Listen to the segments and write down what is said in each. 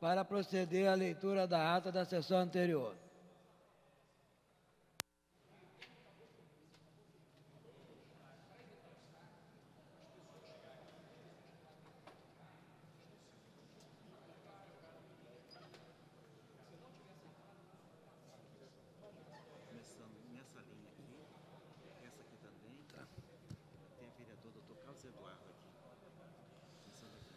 para proceder à leitura da ata da sessão anterior. Começando nessa linha aqui, essa aqui também. Tem o vereador doutor Carlos Eduardo aqui. Começando aqui.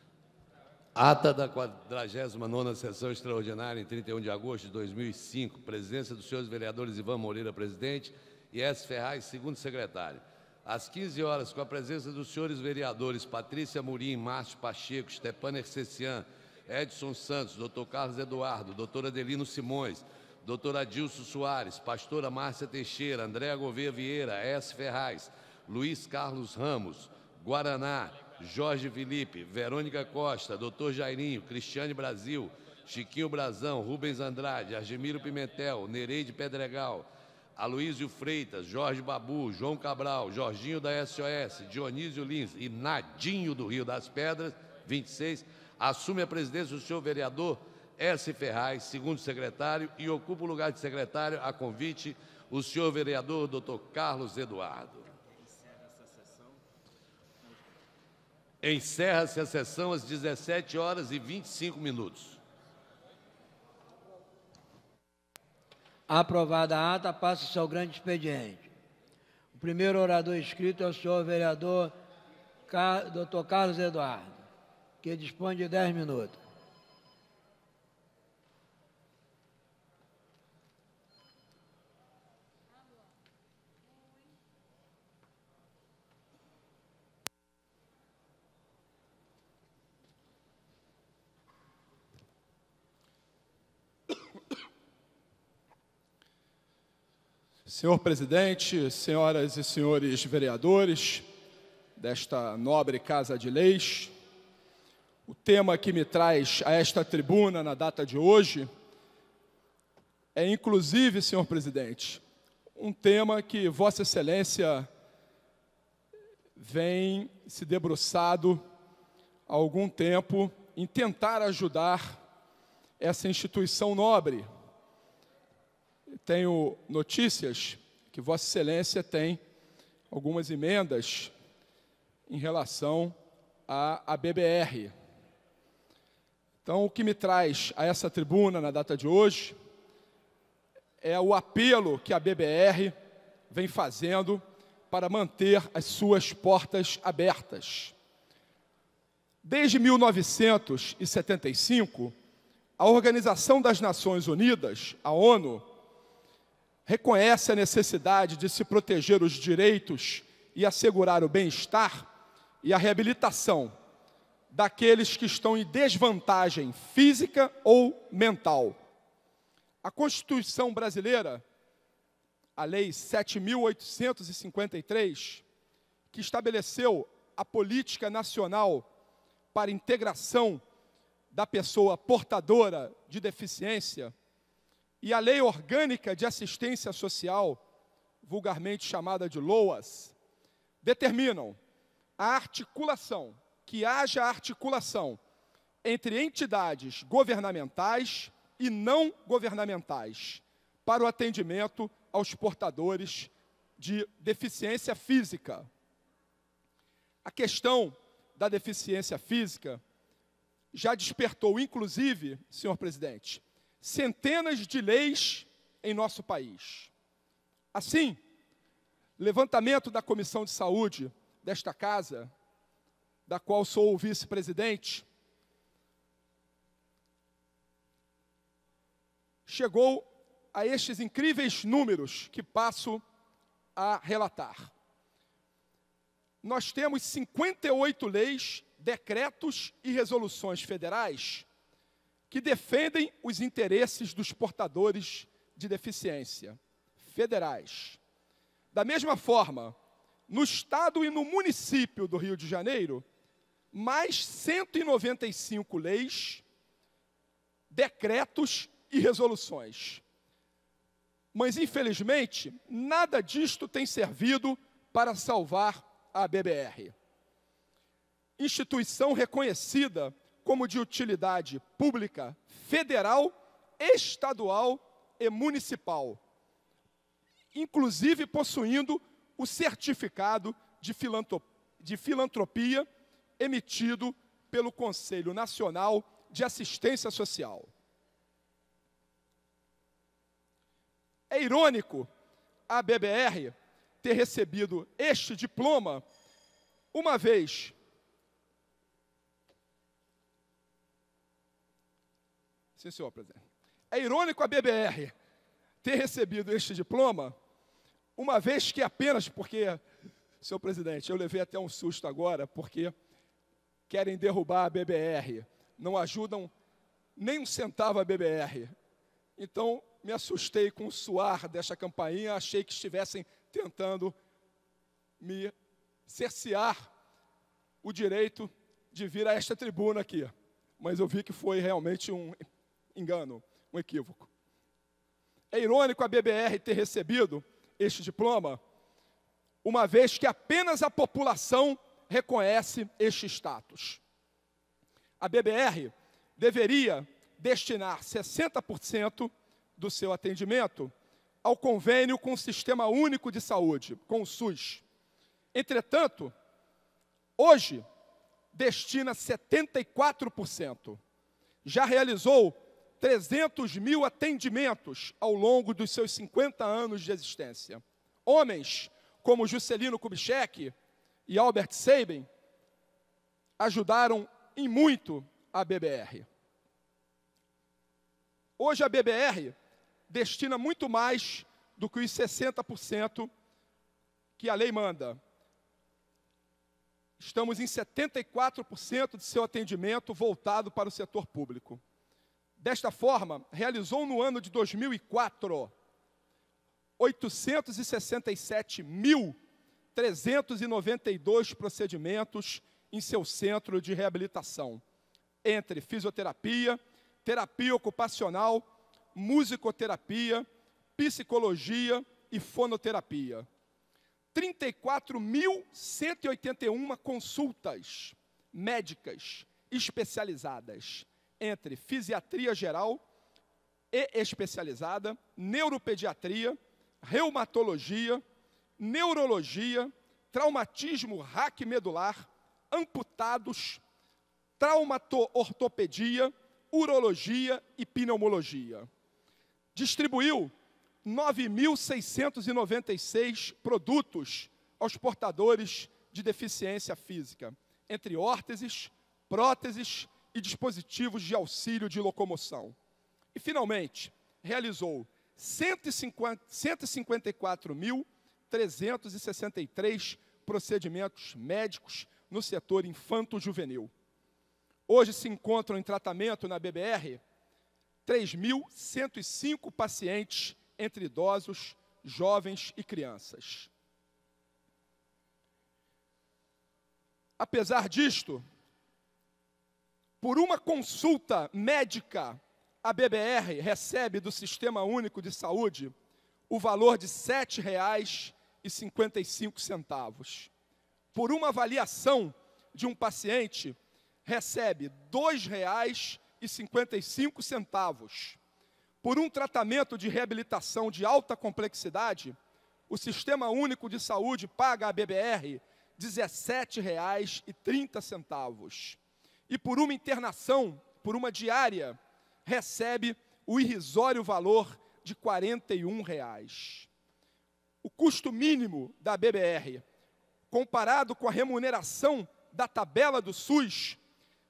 Ata da 49ª Sessão Extraordinária em 31 de agosto de 2005. Presidência dos senhores vereadores Ivan Moreira, presidente, e S. Ferraz, segundo secretário. Às 15 horas, com a presença dos senhores vereadores Patrícia Murim, Márcio Pacheco, Stepano Ercecian, Edson Santos, doutor Carlos Eduardo, doutor Adelino Simões, doutor Adilson Soares, pastora Márcia Teixeira, Andréa Gouveia Vieira, S. Ferraz, Luiz Carlos Ramos, Guaraná, Jorge Felipe, Verônica Costa, Dr. Jairinho, Cristiane Brasil, Chiquinho Brazão, Rubens Andrade, Argemiro Pimentel, Nereide Pedregal, Aloísio Freitas, Jorge Babu, João Cabral, Jorginho da SOS, Dionísio Lins e Nadinho do Rio das Pedras, 26, assume a presidência do senhor vereador S. Ferraz, segundo secretário, e ocupa o lugar de secretário, a convite, o senhor vereador Dr. Carlos Eduardo. Encerra-se a sessão às 17 horas e 25 minutos. Aprovada a ata, passa-se ao grande expediente. O primeiro orador inscrito é o senhor vereador. Dr. Carlos Eduardo, que dispõe de 10 minutos. Senhor presidente, senhoras e senhores vereadores desta nobre Casa de Leis, o tema que me traz a esta tribuna na data de hoje é, inclusive, senhor presidente, um tema que Vossa Excelência vem se debruçado há algum tempo em tentar ajudar essa instituição nobre tenho notícias que Vossa Excelência tem algumas emendas em relação à, BBR. Então, o que me traz a essa tribuna na data de hoje é o apelo que a BBR vem fazendo para manter as suas portas abertas. Desde 1975, a Organização das Nações Unidas, a ONU, reconhece a necessidade de se proteger os direitos e assegurar o bem-estar e a reabilitação daqueles que estão em desvantagem física ou mental. A Constituição brasileira, a Lei 7.853, que estabeleceu a política nacional para integração da pessoa portadora de deficiência, e a Lei Orgânica de Assistência Social, vulgarmente chamada de LOAS, determinam a articulação, que haja articulação entre entidades governamentais e não governamentais para o atendimento aos portadores de deficiência física. A questão da deficiência física já despertou, inclusive, senhor presidente, centenas de leis em nosso país. Assim, levantamento da Comissão de Saúde desta casa, da qual sou o vice-presidente, chegou a estes incríveis números que passo a relatar. Nós temos 58 leis, decretos e resoluções federais que defendem os interesses dos portadores de deficiência federais. Da mesma forma, no estado e no município do Rio de Janeiro, mais 195 leis, decretos e resoluções. Mas, infelizmente, nada disto tem servido para salvar a BBR. Instituição reconhecida como de utilidade pública, federal, estadual e municipal, inclusive possuindo o certificado de filanto- de filantropia emitido pelo Conselho Nacional de Assistência Social. É irônico a BBR ter recebido este diploma uma vez Sim, senhor presidente. É irônico a BBR ter recebido este diploma, uma vez que apenas porque, senhor presidente, eu levei até um susto agora, porque querem derrubar a BBR, não ajudam nem um centavo a BBR. Então, me assustei com o suar desta campainha, achei que estivessem tentando me cercear o direito de vir a esta tribuna aqui. Mas eu vi que foi realmente um engano, um equívoco. É irônico a BBR ter recebido este diploma, uma vez que apenas a população reconhece este status. A BBR deveria destinar 60% do seu atendimento ao convênio com o Sistema Único de Saúde, com o SUS. Entretanto, hoje destina 74%. Já realizou 300 mil atendimentos ao longo dos seus 50 anos de existência. Homens como Juscelino Kubitschek e Albert Sabin ajudaram em muito a BBR. Hoje a BBR destina muito mais do que os 60% que a lei manda. Estamos em 74% de seu atendimento voltado para o setor público. Desta forma, realizou no ano de 2004 867.392 procedimentos em seu centro de reabilitação, entre fisioterapia, terapia ocupacional, musicoterapia, psicologia e fonoterapia. 34.181 consultas médicas especializadas entre fisiatria geral e especializada, neuropediatria, reumatologia, neurologia, traumatismo raquimedular, amputados, traumato-ortopedia, urologia e pneumologia. Distribuiu 9.696 produtos aos portadores de deficiência física, entre órteses, próteses e dispositivos de auxílio de locomoção. E, finalmente, realizou 154.363 procedimentos médicos no setor infanto-juvenil. Hoje se encontram em tratamento na BBR 3.105 pacientes entre idosos, jovens e crianças. Apesar disto, por uma consulta médica, a BBR recebe do Sistema Único de Saúde o valor de R$ 7,55. Por uma avaliação de um paciente, recebe R$ 2,55. Por um tratamento de reabilitação de alta complexidade, o Sistema Único de Saúde paga à BBR R$ 17,30 e por uma internação, por uma diária, recebe o irrisório valor de 41 reais. O custo mínimo da BBR, comparado com a remuneração da tabela do SUS,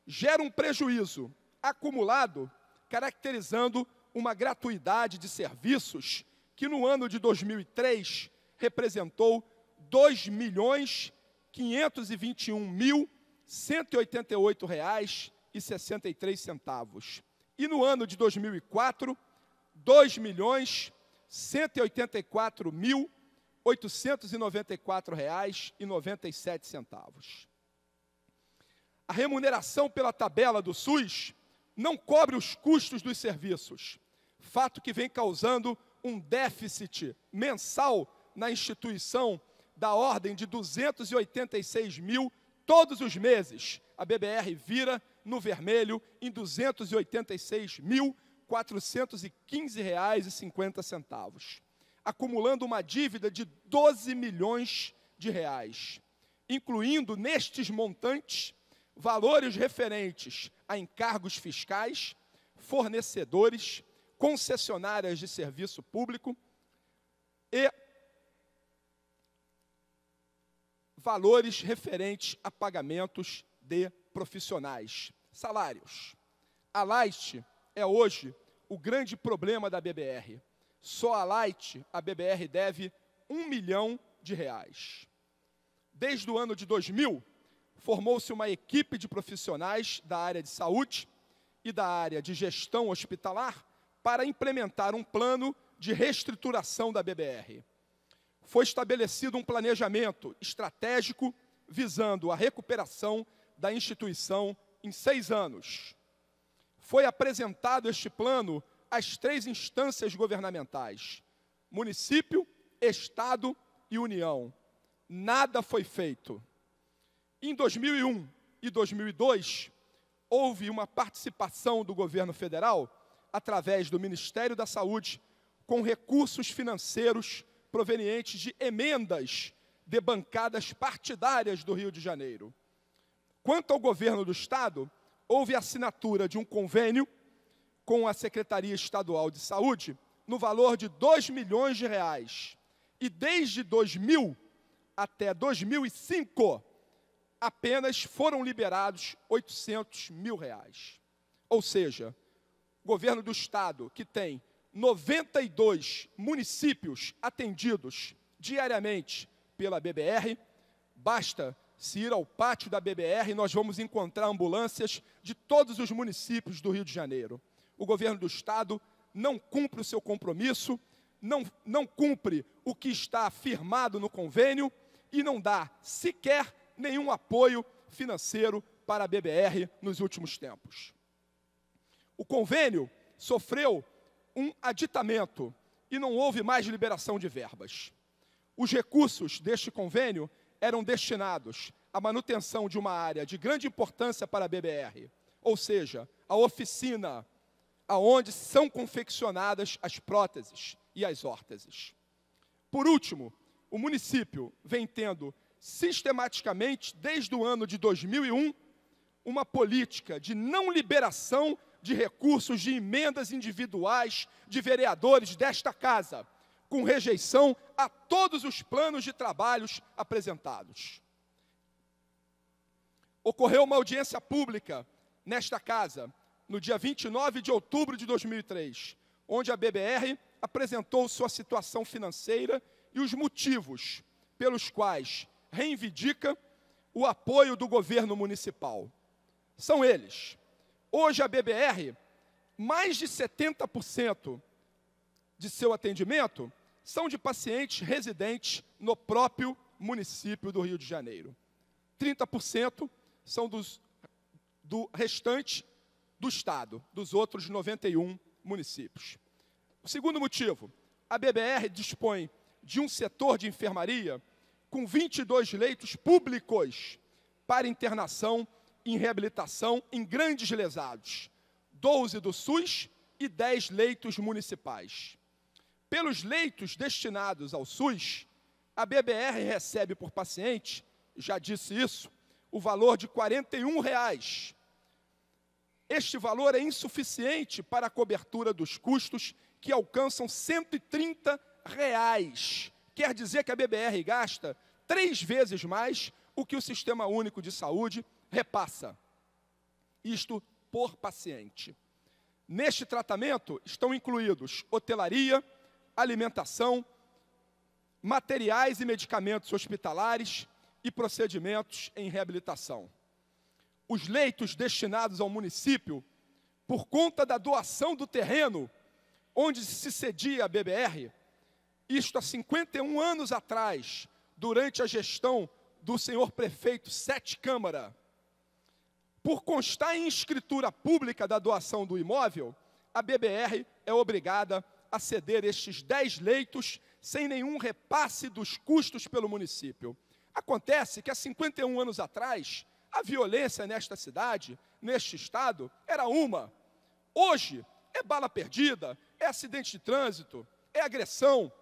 gera um prejuízo acumulado, caracterizando uma gratuidade de serviços que no ano de 2003 representou R$ 2 milhões 521 mil 188 reais e 63 centavos. E no ano de 2004, 2 milhões 184 mil 894 reais e 97 centavos. A remuneração pela tabela do SUS não cobre os custos dos serviços, fato que vem causando um déficit mensal na instituição da ordem de 286 mil todos os meses, a BBR vira no vermelho em R$ 286.415,50, acumulando uma dívida de 12 milhões de reais, incluindo nestes montantes valores referentes a encargos fiscais, fornecedores, concessionárias de serviço público e valores referentes a pagamentos de profissionais, salários. A Light é hoje o grande problema da BBR. Só a Light, a BBR deve um milhão de reais. Desde o ano de 2000, formou-se uma equipe de profissionais da área de saúde e da área de gestão hospitalar para implementar um plano de reestruturação da BBR. Foi estabelecido um planejamento estratégico visando a recuperação da instituição em seis anos. Foi apresentado este plano às três instâncias governamentais: município, Estado e União. Nada foi feito. Em 2001 e 2002, houve uma participação do governo federal, através do Ministério da Saúde, com recursos financeiros provenientes de emendas de bancadas partidárias do Rio de Janeiro. Quanto ao governo do Estado, houve assinatura de um convênio com a Secretaria Estadual de Saúde no valor de 2 milhões de reais. E desde 2000 até 2005, apenas foram liberados 800 mil reais. Ou seja, o governo do Estado, que tem 92 municípios atendidos diariamente pela BBR, basta se ir ao pátio da BBR, nós vamos encontrar ambulâncias de todos os municípios do Rio de Janeiro. O governo do Estado não cumpre o seu compromisso, não, não cumpre o que está afirmado no convênio e não dá sequer nenhum apoio financeiro para a BBR nos últimos tempos. O convênio sofreu um aditamento e não houve mais liberação de verbas. Os recursos deste convênio eram destinados à manutenção de uma área de grande importância para a BBR, ou seja, a oficina aonde são confeccionadas as próteses e as órteses. Por último, o município vem tendo sistematicamente, desde o ano de 2001, uma política de não liberação de recursos de emendas individuais de vereadores desta casa, com rejeição a todos os planos de trabalhos apresentados. Ocorreu uma audiência pública nesta casa, no dia 29 de outubro de 2003, onde a BBR apresentou sua situação financeira e os motivos pelos quais reivindica o apoio do governo municipal. São eles. Hoje a BBR, mais de 70% de seu atendimento são de pacientes residentes no próprio município do Rio de Janeiro. 30% são dos, do restante do Estado, dos outros 91 municípios. O segundo motivo, a BBR dispõe de um setor de enfermaria com 22 leitos públicos para internação em reabilitação em grandes lesados, 12 do SUS e 10 leitos municipais. Pelos leitos destinados ao SUS, a BBR recebe por paciente, já disse isso, o valor de 41 reais. Este valor é insuficiente para a cobertura dos custos que alcançam 130 reais. Quer dizer que a BBR gasta três vezes mais o que o Sistema Único de Saúde repassa. Isto por paciente. Neste tratamento estão incluídos hotelaria, alimentação, materiais e medicamentos hospitalares e procedimentos em reabilitação. Os leitos destinados ao município, por conta da doação do terreno onde se cedia a BBR, isto há 51 anos atrás, durante a gestão do senhor prefeito Sete Câmara, por constar em escritura pública da doação do imóvel, a BBR é obrigada a ceder estes 10 leitos sem nenhum repasse dos custos pelo município. Acontece que há 51 anos atrás, a violência nesta cidade, neste estado, era uma. Hoje, é bala perdida, é acidente de trânsito, é agressão.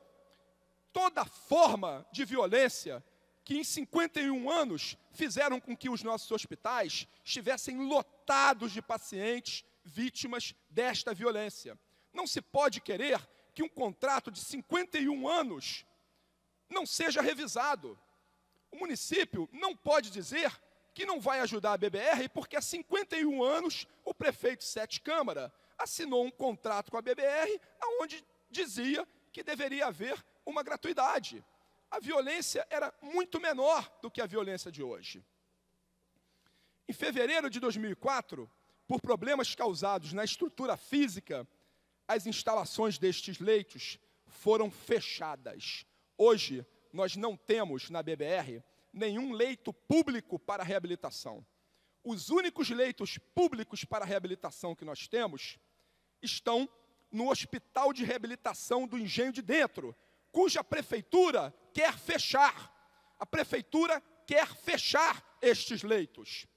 Toda forma de violência que em 51 anos fizeram com que os nossos hospitais estivessem lotados de pacientes vítimas desta violência. Não se pode querer que um contrato de 51 anos não seja revisado. O município não pode dizer que não vai ajudar a BBR, porque há 51 anos o prefeito Sete Câmara assinou um contrato com a BBR, onde dizia que deveria haver uma gratuidade. A violência era muito menor do que a violência de hoje. Em fevereiro de 2004, por problemas causados na estrutura física, as instalações destes leitos foram fechadas. Hoje, nós não temos na BBR nenhum leito público para reabilitação. Os únicos leitos públicos para reabilitação que nós temos estão no Hospital de Reabilitação do Engenho de Dentro, cuja prefeitura quer fechar. A prefeitura quer fechar estes leitos.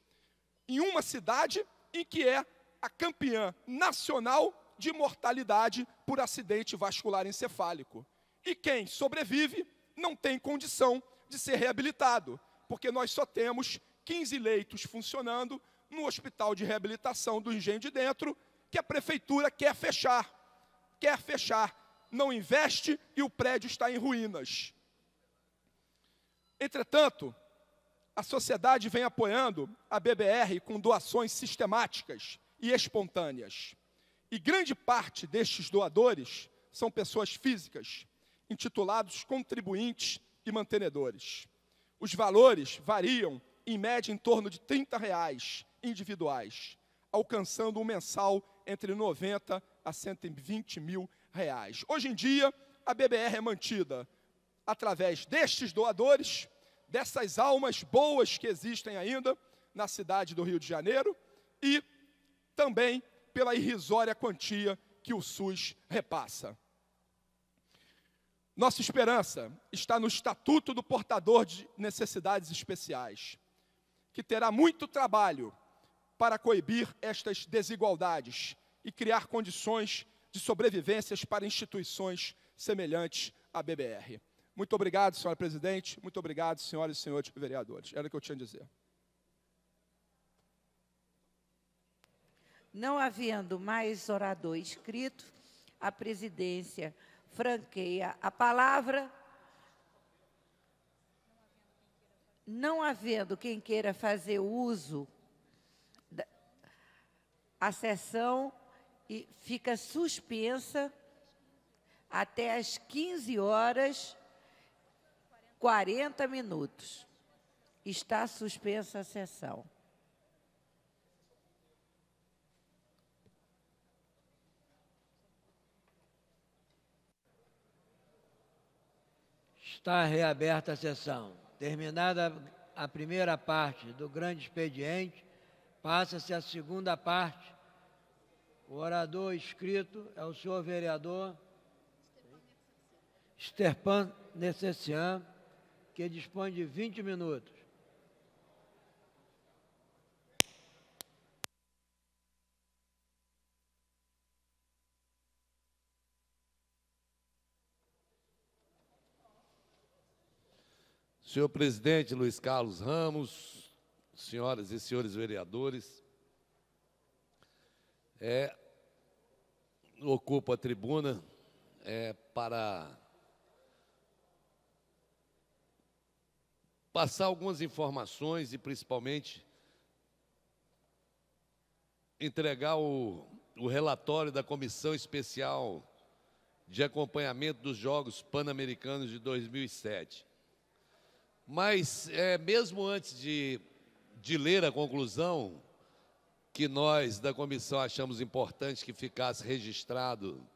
Em uma cidade em que é a campeã nacional de mortalidade por acidente vascular encefálico. E quem sobrevive não tem condição de ser reabilitado, porque nós só temos 15 leitos funcionando no Hospital de Reabilitação do Engenho de Dentro, que a prefeitura quer fechar. Quer fechar, não investe e o prédio está em ruínas. Entretanto, a sociedade vem apoiando a BBR com doações sistemáticas e espontâneas. E grande parte destes doadores são pessoas físicas, intitulados contribuintes e mantenedores. Os valores variam, em média, em torno de 30 reais individuais, alcançando um mensal entre 90 a 120 mil reais. Hoje em dia, a BBR é mantida através destes doadores, dessas almas boas que existem ainda na cidade do Rio de Janeiro e também pela irrisória quantia que o SUS repassa. Nossa esperança está no Estatuto do Portador de Necessidades Especiais, que terá muito trabalho para coibir estas desigualdades e criar condições de sobrevivências para instituições semelhantes à BBR. Muito obrigado, senhora presidente. Muito obrigado, senhoras e senhores vereadores. Era o que eu tinha a dizer. Não havendo mais orador inscrito, a presidência franqueia a palavra. Não havendo quem queira fazer uso, da, a sessão fica suspensa até às 15 horas 40 minutos. Está suspensa a sessão. Está reaberta a sessão. Terminada a primeira parte do grande expediente, passa-se a segunda parte. O orador escrito é o senhor vereador Sterpan Necessian que dispõe de 20 minutos. Senhor presidente Luiz Carlos Ramos, senhoras e senhores vereadores, é, ocupo a tribuna é, para passar algumas informações e principalmente entregar o, o relatório da Comissão Especial de Acompanhamento dos Jogos Pan-Americanos de 2007. Mas, é, mesmo antes de, de ler a conclusão, que nós da comissão achamos importante que ficasse registrado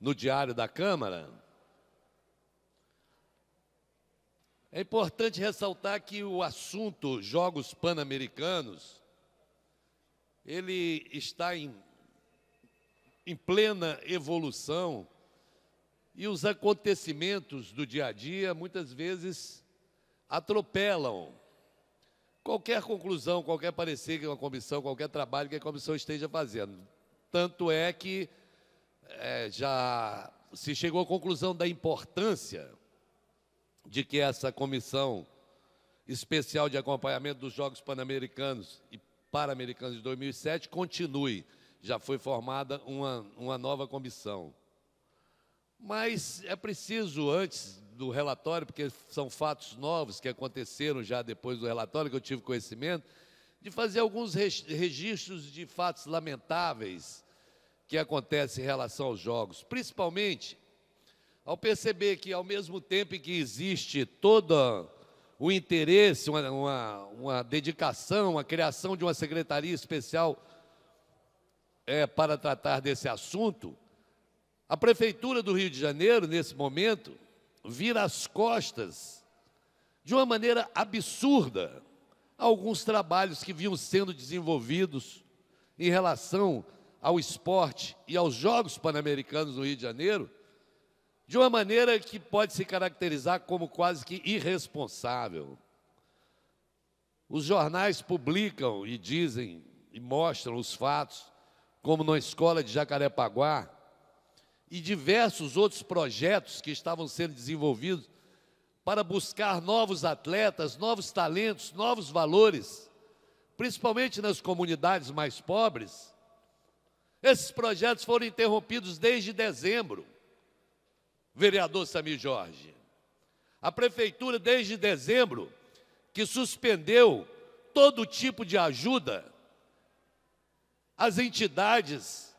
no diário da Câmara, É importante ressaltar que o assunto Jogos Pan-Americanos, ele está em, em plena evolução e os acontecimentos do dia a dia muitas vezes atropelam qualquer conclusão, qualquer parecer que uma comissão, qualquer trabalho que a comissão esteja fazendo. Tanto é que é, já se chegou à conclusão da importância de que essa comissão especial de acompanhamento dos Jogos Pan-Americanos e Pan-Americanos de 2007 continue. Já foi formada uma, uma nova comissão. Mas é preciso, antes do relatório, porque são fatos novos que aconteceram já depois do relatório, que eu tive conhecimento, de fazer alguns registros de fatos lamentáveis que acontecem em relação aos jogos, principalmente ao perceber que, ao mesmo tempo que existe todo o interesse, uma, uma, uma dedicação, a criação de uma secretaria especial é, para tratar desse assunto, a Prefeitura do Rio de Janeiro, nesse momento, vira as costas de uma maneira absurda alguns trabalhos que vinham sendo desenvolvidos em relação ao esporte e aos Jogos Pan-Americanos no Rio de Janeiro, de uma maneira que pode se caracterizar como quase que irresponsável. Os jornais publicam e dizem e mostram os fatos, como na escola de Jacarepaguá, e diversos outros projetos que estavam sendo desenvolvidos para buscar novos atletas, novos talentos, novos valores, principalmente nas comunidades mais pobres. Esses projetos foram interrompidos desde dezembro, vereador Samir Jorge. A prefeitura, desde dezembro, que suspendeu todo tipo de ajuda às entidades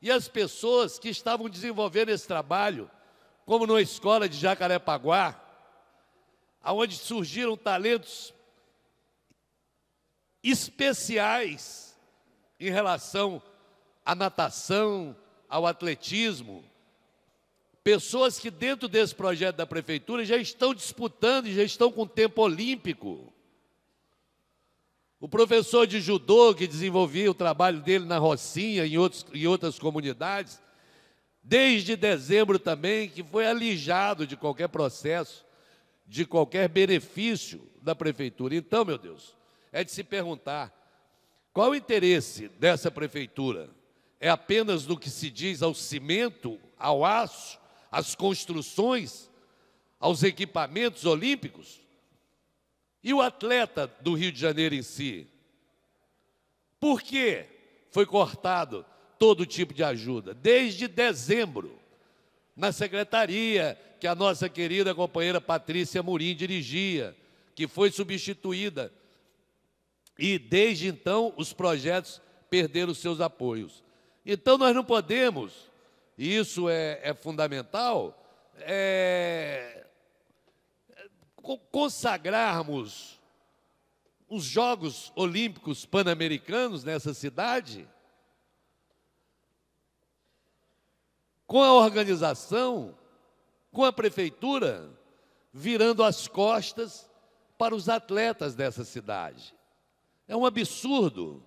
e as pessoas que estavam desenvolvendo esse trabalho, como na escola de Jacarepaguá, aonde surgiram talentos especiais em relação à natação, ao atletismo, pessoas que dentro desse projeto da prefeitura já estão disputando e já estão com tempo olímpico. O professor de judô que desenvolvia o trabalho dele na Rocinha e em, em outras comunidades, desde dezembro também, que foi alijado de qualquer processo, de qualquer benefício da prefeitura. Então, meu Deus, é de se perguntar: qual o interesse dessa prefeitura? É apenas no que se diz ao cimento, ao aço, às construções, aos equipamentos olímpicos? E o atleta do Rio de Janeiro em si? Por que foi cortado todo tipo de ajuda? Desde dezembro, na secretaria que a nossa querida companheira Patrícia Murim dirigia, que foi substituída. E desde então os projetos perderam seus apoios. Então nós não podemos, e isso é, é fundamental, é, consagrarmos os Jogos Olímpicos Pan-Americanos nessa cidade, com a organização, com a prefeitura, virando as costas para os atletas dessa cidade. É um absurdo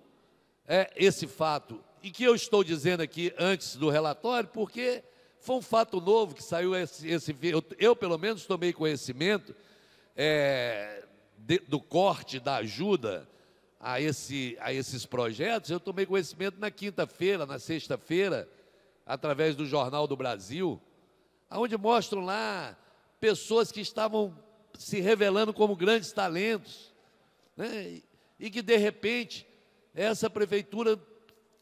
é, esse fato. E que eu estou dizendo aqui antes do relatório, porque foi um fato novo que saiu esse, esse eu, eu pelo menos tomei conhecimento é, de, do corte da ajuda a, esse, a esses projetos, eu tomei conhecimento na quinta-feira, na sexta-feira, através do Jornal do Brasil, onde mostram lá pessoas que estavam se revelando como grandes talentos, né? e que de repente essa prefeitura,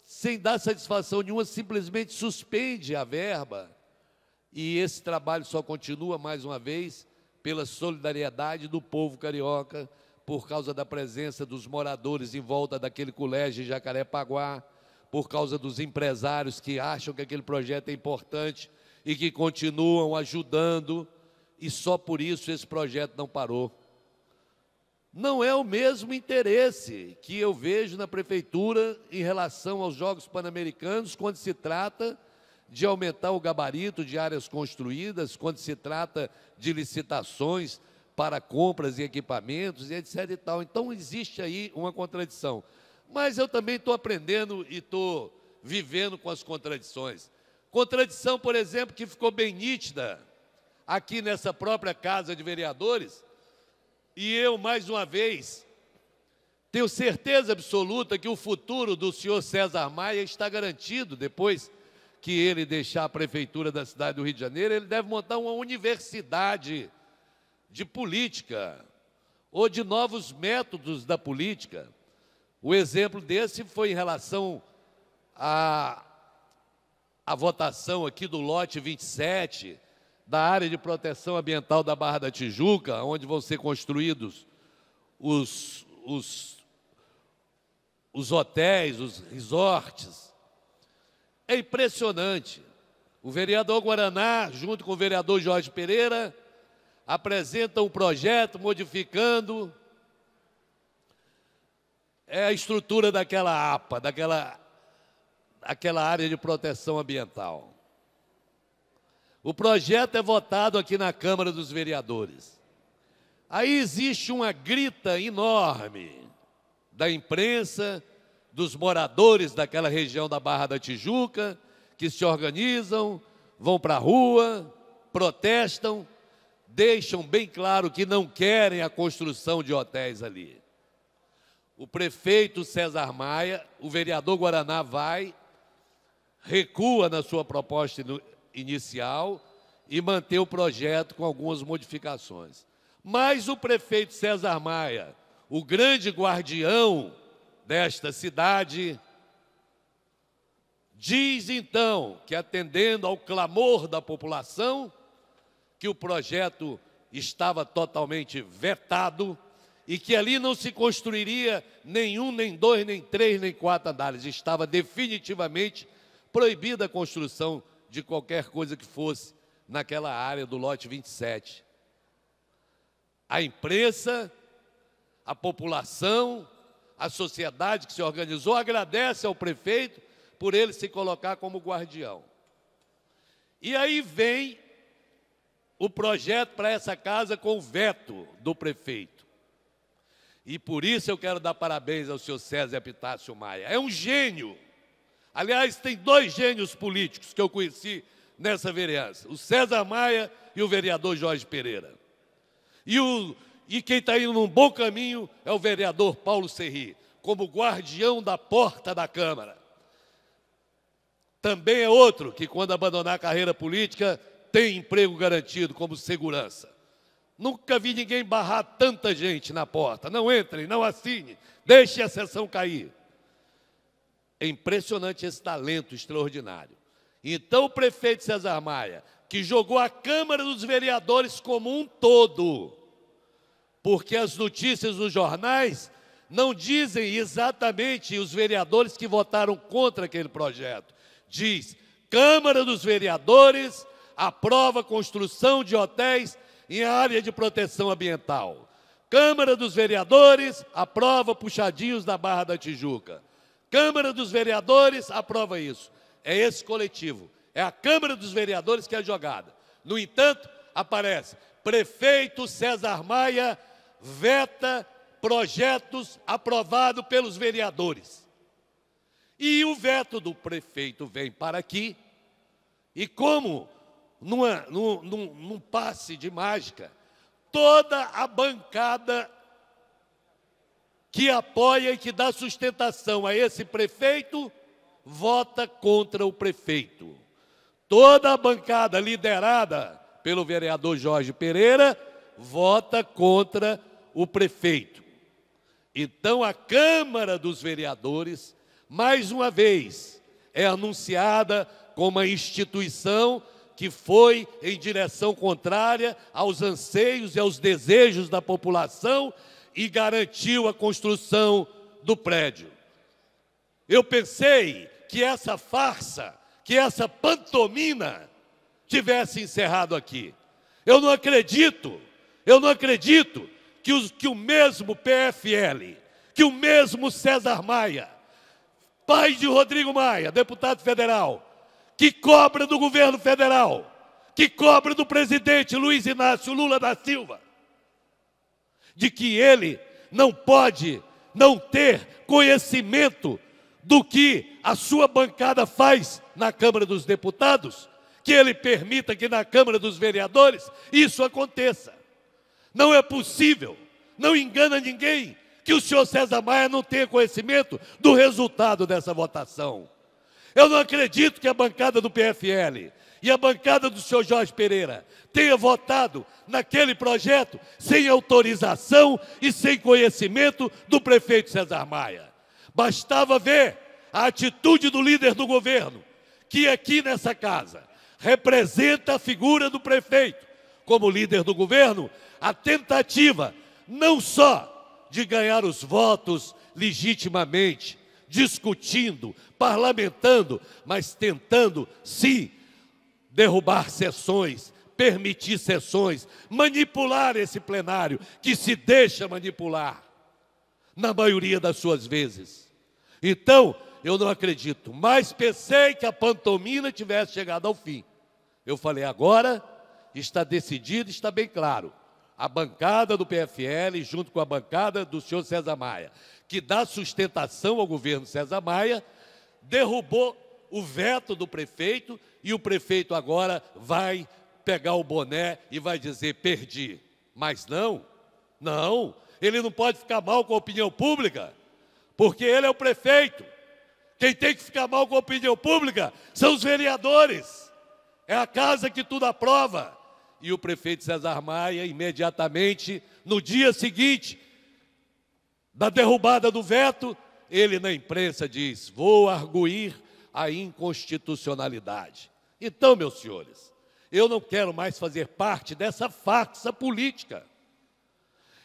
sem dar satisfação nenhuma, simplesmente suspende a verba, e esse trabalho só continua mais uma vez pela solidariedade do povo carioca, por causa da presença dos moradores em volta daquele colégio em Jacarepaguá, por causa dos empresários que acham que aquele projeto é importante e que continuam ajudando, e só por isso esse projeto não parou. Não é o mesmo interesse que eu vejo na prefeitura em relação aos Jogos Pan-Americanos quando se trata de aumentar o gabarito de áreas construídas, quando se trata de licitações para compras e equipamentos e etc e tal. Então existe aí uma contradição. Mas eu também estou aprendendo e estou vivendo com as contradições. Contradição, por exemplo, que ficou bem nítida aqui nessa própria Casa de Vereadores, E eu, mais uma vez, tenho certeza absoluta que o futuro do senhor César Maia está garantido depois que ele deixar a prefeitura da cidade do Rio de Janeiro, ele deve montar uma universidade de política ou de novos métodos da política. O exemplo desse foi em relação à, à votação aqui do lote 27, da área de proteção ambiental da Barra da Tijuca, onde vão ser construídos os, os, os hotéis, os resorts. É impressionante. O vereador Guaraná, junto com o vereador Jorge Pereira, apresentam um projeto modificando é a estrutura daquela APA, daquela, daquela área de proteção ambiental. O projeto é votado aqui na Câmara dos Vereadores. Aí existe uma grita enorme da imprensa, dos moradores daquela região da Barra da Tijuca, que se organizam, vão para a rua, protestam, deixam bem claro que não querem a construção de hotéis ali. O prefeito César Maia, o vereador Guaraná vai, recua na sua proposta inicial e mantém o projeto com algumas modificações. Mas o prefeito César Maia, o grande guardião desta cidade, diz então que, atendendo ao clamor da população, que o projeto estava totalmente vetado e que ali não se construiria nenhum, nem dois, nem três, nem quatro andares. Estava definitivamente proibida a construção de qualquer coisa que fosse naquela área do lote 27. A imprensa, a população, a sociedade que se organizou agradece ao prefeito por ele se colocar como guardião. E aí vem o projeto para essa casa com o veto do prefeito. E por isso eu quero dar parabéns ao senhor César Epitácio Maia. É um gênio. Aliás, tem dois gênios políticos que eu conheci nessa vereança: o César Maia e o vereador Jorge Pereira. E, o, e quem está indo num bom caminho é o vereador Paulo Serri, como guardião da porta da Câmara. Também é outro que, quando abandonar a carreira política, tem emprego garantido como segurança. Nunca vi ninguém barrar tanta gente na porta. Não entre, não assine, deixe a sessão cair. É impressionante esse talento extraordinário. Então, o prefeito César Maia, que jogou a Câmara dos Vereadores como um todo, porque as notícias nos jornais não dizem exatamente os vereadores que votaram contra aquele projeto. Diz: Câmara dos Vereadores aprova construção de hotéis em área de proteção ambiental. Câmara dos Vereadores aprova puxadinhos da Barra da Tijuca. Câmara dos Vereadores aprova isso. É esse coletivo. É a Câmara dos Vereadores que é jogada. No entanto, aparece prefeito César Maia veta projetos aprovados pelos vereadores. E o veto do prefeito vem para aqui, e como numa, num, num, num passe de mágica, toda a bancada que apoia e que dá sustentação a esse prefeito, vota contra o prefeito. Toda a bancada liderada pelo vereador Jorge Pereira vota contra o prefeito. Então a Câmara dos Vereadores, mais uma vez, é anunciada como uma instituição que foi em direção contrária aos anseios e aos desejos da população e garantiu a construção do prédio. Eu pensei que essa farsa, que essa pantomina tivesse encerrado aqui. Eu não acredito, eu não acredito que, os, que o mesmo PFL, que o mesmo César Maia, pai de Rodrigo Maia, deputado federal, que cobra do governo federal, que cobra do presidente Luiz Inácio Lula da Silva, de que ele não pode não ter conhecimento do que a sua bancada faz na Câmara dos Deputados, que ele permita que na Câmara dos Vereadores isso aconteça. Não é possível não engana ninguém que o senhor César Maia não tenha conhecimento do resultado dessa votação. Eu não acredito que a bancada do PFL e a bancada do senhor Jorge Pereira tenha votado naquele projeto sem autorização e sem conhecimento do prefeito César Maia. Bastava ver a atitude do líder do governo, que aqui nessa casa representa a figura do prefeito, como líder do governo, a tentativa não só de ganhar os votos legitimamente, discutindo, parlamentando, mas tentando, sim, derrubar sessões, permitir sessões, manipular esse plenário, que se deixa manipular, na maioria das suas vezes. Então, eu não acredito, mas pensei que a pantomina tivesse chegado ao fim. Eu falei, agora está decidido, está bem claro. A bancada do PFL, junto com a bancada do senhor César Maia, que dá sustentação ao governo César Maia, derrubou o veto do prefeito e o prefeito agora vai pegar o boné e vai dizer: perdi. Mas não, não, ele não pode ficar mal com a opinião pública, porque ele é o prefeito. Quem tem que ficar mal com a opinião pública são os vereadores. É a casa que tudo aprova. E o prefeito César Maia, imediatamente, no dia seguinte da derrubada do veto, ele na imprensa diz: Vou arguir a inconstitucionalidade. Então, meus senhores, eu não quero mais fazer parte dessa farsa política.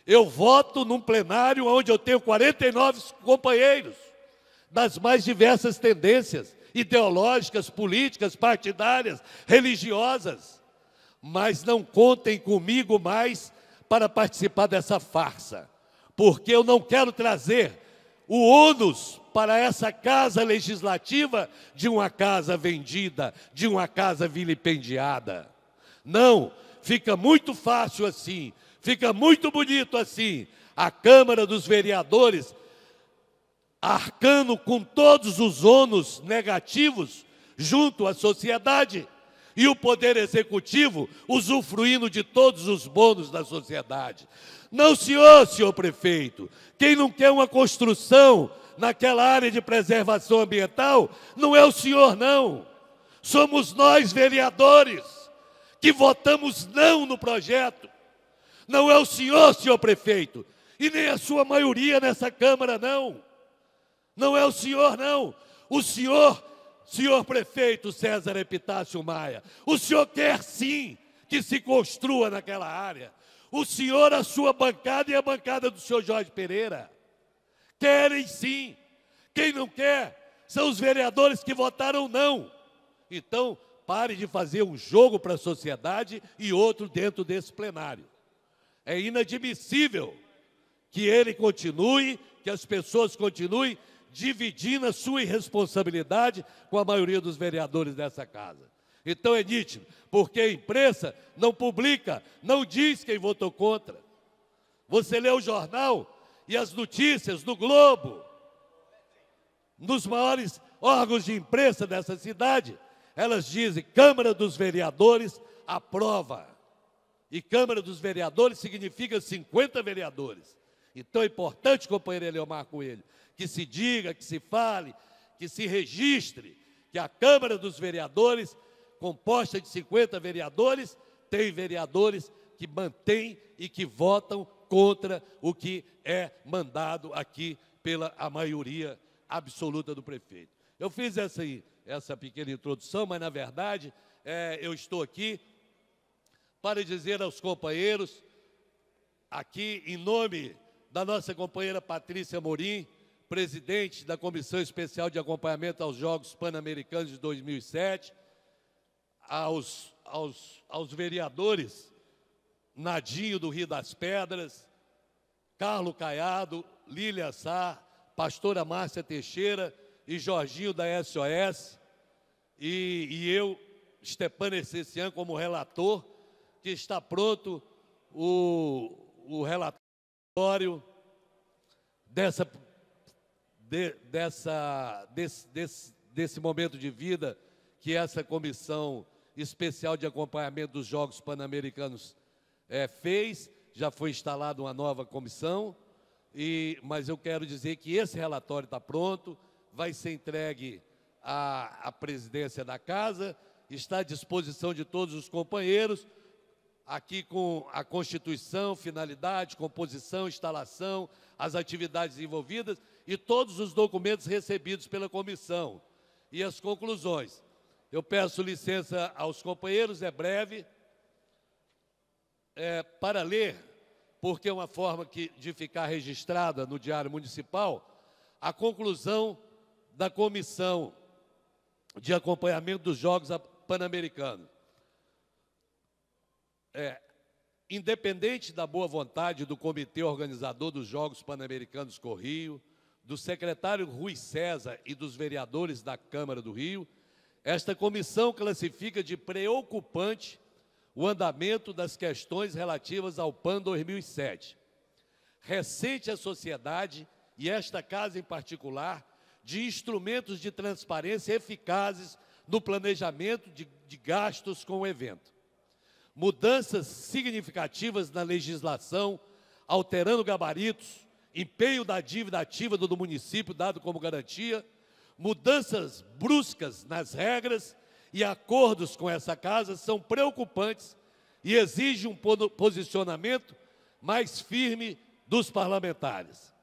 Eu voto num plenário onde eu tenho 49 companheiros das mais diversas tendências ideológicas, políticas, partidárias, religiosas. Mas não contem comigo mais para participar dessa farsa, porque eu não quero trazer o ônus para essa casa legislativa de uma casa vendida, de uma casa vilipendiada. Não, fica muito fácil assim, fica muito bonito assim. A Câmara dos Vereadores arcando com todos os ônus negativos junto à sociedade e o poder executivo usufruindo de todos os bônus da sociedade. Não, senhor, senhor prefeito, quem não quer uma construção naquela área de preservação ambiental não é o senhor, não. Somos nós, vereadores, que votamos não no projeto. Não é o senhor, senhor prefeito, e nem a sua maioria nessa Câmara, não. Não é o senhor, não. O senhor, senhor prefeito César Epitácio Maia, o senhor quer sim que se construa naquela área. O senhor, a sua bancada e a bancada do senhor Jorge Pereira. Querem sim. Quem não quer são os vereadores que votaram não. Então, pare de fazer um jogo para a sociedade e outro dentro desse plenário. É inadmissível que ele continue, que as pessoas continuem dividindo a sua irresponsabilidade com a maioria dos vereadores dessa casa. Então é nítido, porque a imprensa não publica, não diz quem votou contra. Você lê o jornal e as notícias do Globo, nos maiores órgãos de imprensa dessa cidade, elas dizem: Câmara dos Vereadores aprova. E Câmara dos Vereadores significa 50 vereadores. Então é importante, companheiro Eleomar Coelho, que se diga, que se fale, que se registre que a Câmara dos Vereadores composta de 50 vereadores, tem vereadores que mantêm e que votam contra o que é mandado aqui pela a maioria absoluta do prefeito. Eu fiz essa, essa pequena introdução, mas na verdade é, eu estou aqui para dizer aos companheiros, aqui em nome da nossa companheira Patrícia Morim, presidente da Comissão Especial de Acompanhamento aos Jogos Pan-Americanos de 2007, aos, aos, aos vereadores Nadinho do Rio das Pedras, Carlos Caiado, Lília Sá, pastora Márcia Teixeira e Jorginho da SOS, e, e eu, Stepan Essecian, como relator, que está pronto o, o relatório dessa, de, dessa, desse, desse, desse momento de vida que essa comissão especial de acompanhamento dos Jogos Pan-Americanos é, fez já foi instalada uma nova comissão, e, mas eu quero dizer que esse relatório está pronto, vai ser entregue à, à presidência da casa, está à disposição de todos os companheiros, aqui com a Constituição, finalidade, composição, instalação, as atividades envolvidas e todos os documentos recebidos pela comissão e as conclusões. Eu peço licença aos companheiros, é breve, é, para ler, porque é uma forma que, de ficar registrada no Diário Municipal, a conclusão da comissão de acompanhamento dos Jogos Pan-Americanos. É, independente da boa vontade do comitê organizador dos Jogos Pan-Americanos Corrio, do secretário Rui César e dos vereadores da Câmara do Rio, esta comissão classifica de preocupante o andamento das questões relativas ao PAN 2007. Recente a sociedade, e esta casa em particular, de instrumentos de transparência eficazes no planejamento de, de gastos com o evento. Mudanças significativas na legislação, alterando gabaritos, empenho da dívida ativa do município dado como garantia, mudanças bruscas nas regras e acordos com essa casa são preocupantes e exigem um posicionamento mais firme dos parlamentares.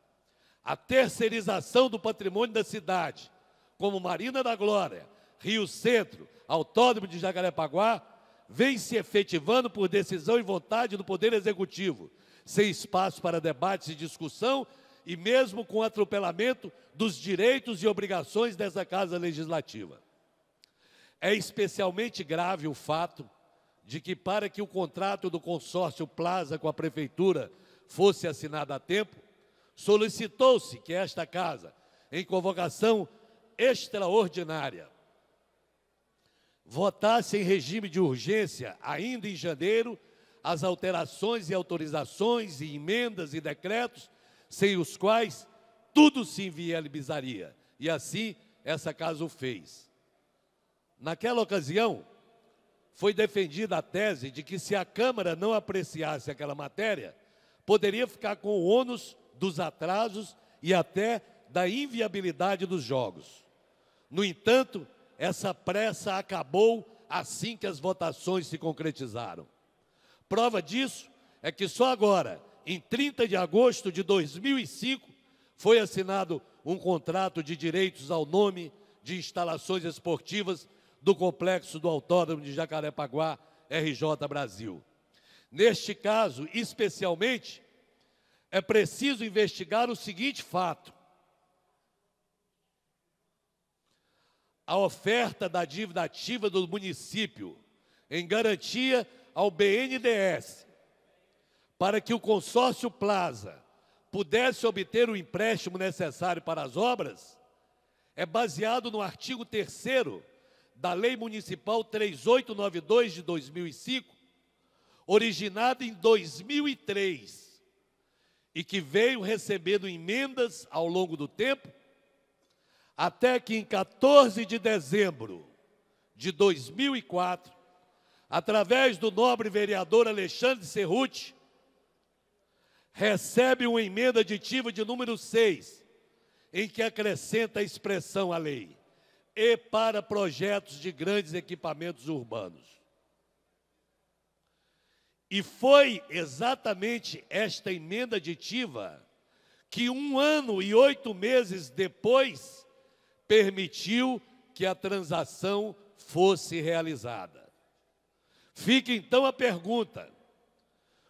A terceirização do patrimônio da cidade, como Marina da Glória, Rio Centro, Autódromo de Jacarepaguá, vem se efetivando por decisão e vontade do Poder Executivo, sem espaço para debates e discussão e mesmo com atropelamento dos direitos e obrigações dessa Casa Legislativa. É especialmente grave o fato de que, para que o contrato do consórcio Plaza com a Prefeitura fosse assinado a tempo, solicitou-se que esta Casa, em convocação extraordinária, votasse em regime de urgência, ainda em janeiro, as alterações e autorizações e emendas e decretos, sem os quais tudo se inviabilizaria. E assim, essa casa o fez. Naquela ocasião, foi defendida a tese de que se a Câmara não apreciasse aquela matéria, poderia ficar com o ônus dos atrasos e até da inviabilidade dos jogos. No entanto, essa pressa acabou assim que as votações se concretizaram. Prova disso é que só agora, em 30 de agosto de 2005, foi assinado um contrato de direitos ao nome de instalações esportivas do complexo do Autódromo de Jacarepaguá, RJ Brasil. Neste caso, especialmente, é preciso investigar o seguinte fato: a oferta da dívida ativa do município em garantia ao BNDES para que o consórcio Plaza pudesse obter o empréstimo necessário para as obras é baseado no artigo 3 da Lei Municipal 3892 de 2005, originada em 2003 e que veio recebendo emendas ao longo do tempo, até que em 14 de dezembro de 2004, através do nobre vereador Alexandre Serruti, recebe uma emenda aditiva de número 6, em que acrescenta a expressão à lei e para projetos de grandes equipamentos urbanos. E foi exatamente esta emenda aditiva que um ano e oito meses depois permitiu que a transação fosse realizada. Fica então a pergunta: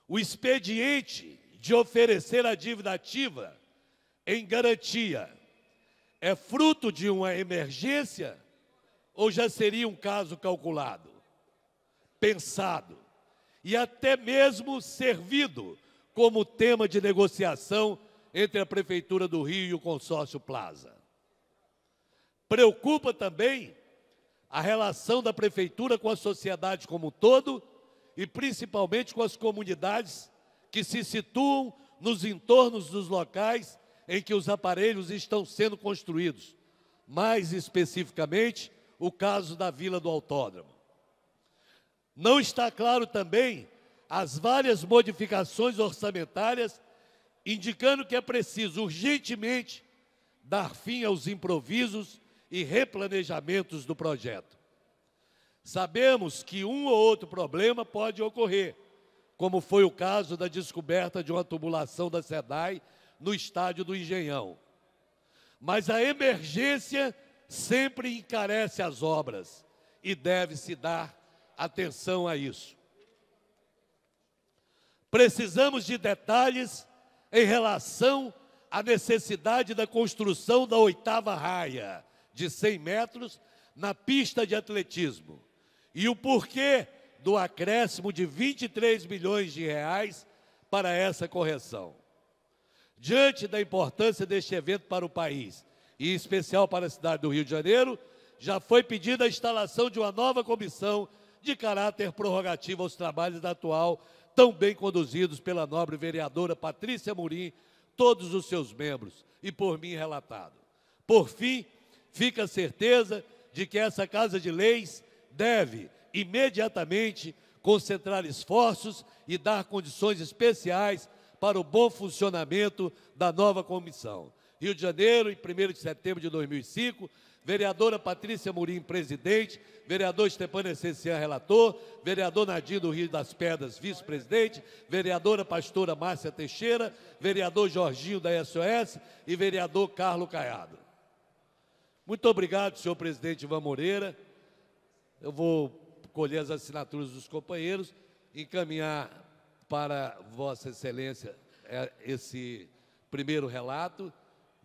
o expediente de oferecer a dívida ativa em garantia é fruto de uma emergência ou já seria um caso calculado, pensado e até mesmo servido como tema de negociação entre a Prefeitura do Rio e o consórcio Plaza? Preocupa também a relação da Prefeitura com a sociedade como um todo e principalmente com as comunidades que se situam nos entornos dos locais em que os aparelhos estão sendo construídos, mais especificamente o caso da Vila do Autódromo. Não está claro também as várias modificações orçamentárias, indicando que é preciso urgentemente dar fim aos improvisos e replanejamentos do projeto. Sabemos que um ou outro problema pode ocorrer, como foi o caso da descoberta de uma tubulação da SEDAI no estádio do Engenhão. Mas a emergência sempre encarece as obras e deve-se dar atenção a isso. Precisamos de detalhes em relação à necessidade da construção da oitava raia, de 100 metros, na pista de atletismo. E o porquê do acréscimo de 23 milhões de reais para essa correção. Diante da importância deste evento para o país, e em especial para a cidade do Rio de Janeiro, já foi pedida a instalação de uma nova comissão de caráter prorrogativo aos trabalhos da atual, tão bem conduzidos pela nobre vereadora Patrícia Murim, todos os seus membros, e por mim relatado. Por fim, fica a certeza de que essa Casa de Leis deve imediatamente concentrar esforços e dar condições especiais para o bom funcionamento da nova comissão. Rio de Janeiro, em 1 de setembro de 2005, vereadora Patrícia Murim, presidente, vereador Stepano Essencian, relator, vereador Nadir do Rio das Pedras, vice-presidente, vereadora pastora Márcia Teixeira, vereador Jorginho da SOS e vereador Carlos Caiado. Muito obrigado, senhor presidente Ivan Moreira. Eu vou colher as assinaturas dos companheiros, encaminhar para Vossa Excelência é, esse primeiro relato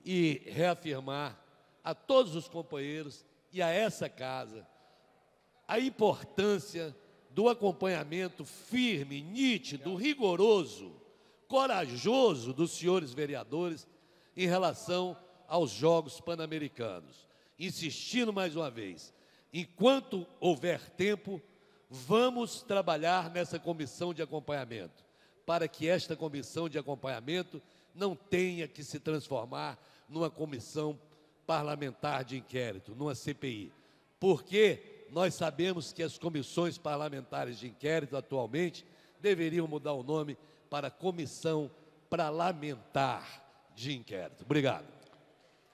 e reafirmar a todos os companheiros e a essa casa a importância do acompanhamento firme, nítido, rigoroso, corajoso dos senhores vereadores em relação aos Jogos Pan-Americanos. Insistindo mais uma vez, enquanto houver tempo, vamos trabalhar nessa comissão de acompanhamento, para que esta comissão de acompanhamento não tenha que se transformar numa comissão parlamentar de inquérito, numa CPI. Porque nós sabemos que as comissões parlamentares de inquérito atualmente deveriam mudar o nome para Comissão Parlamentar de Inquérito. Obrigado.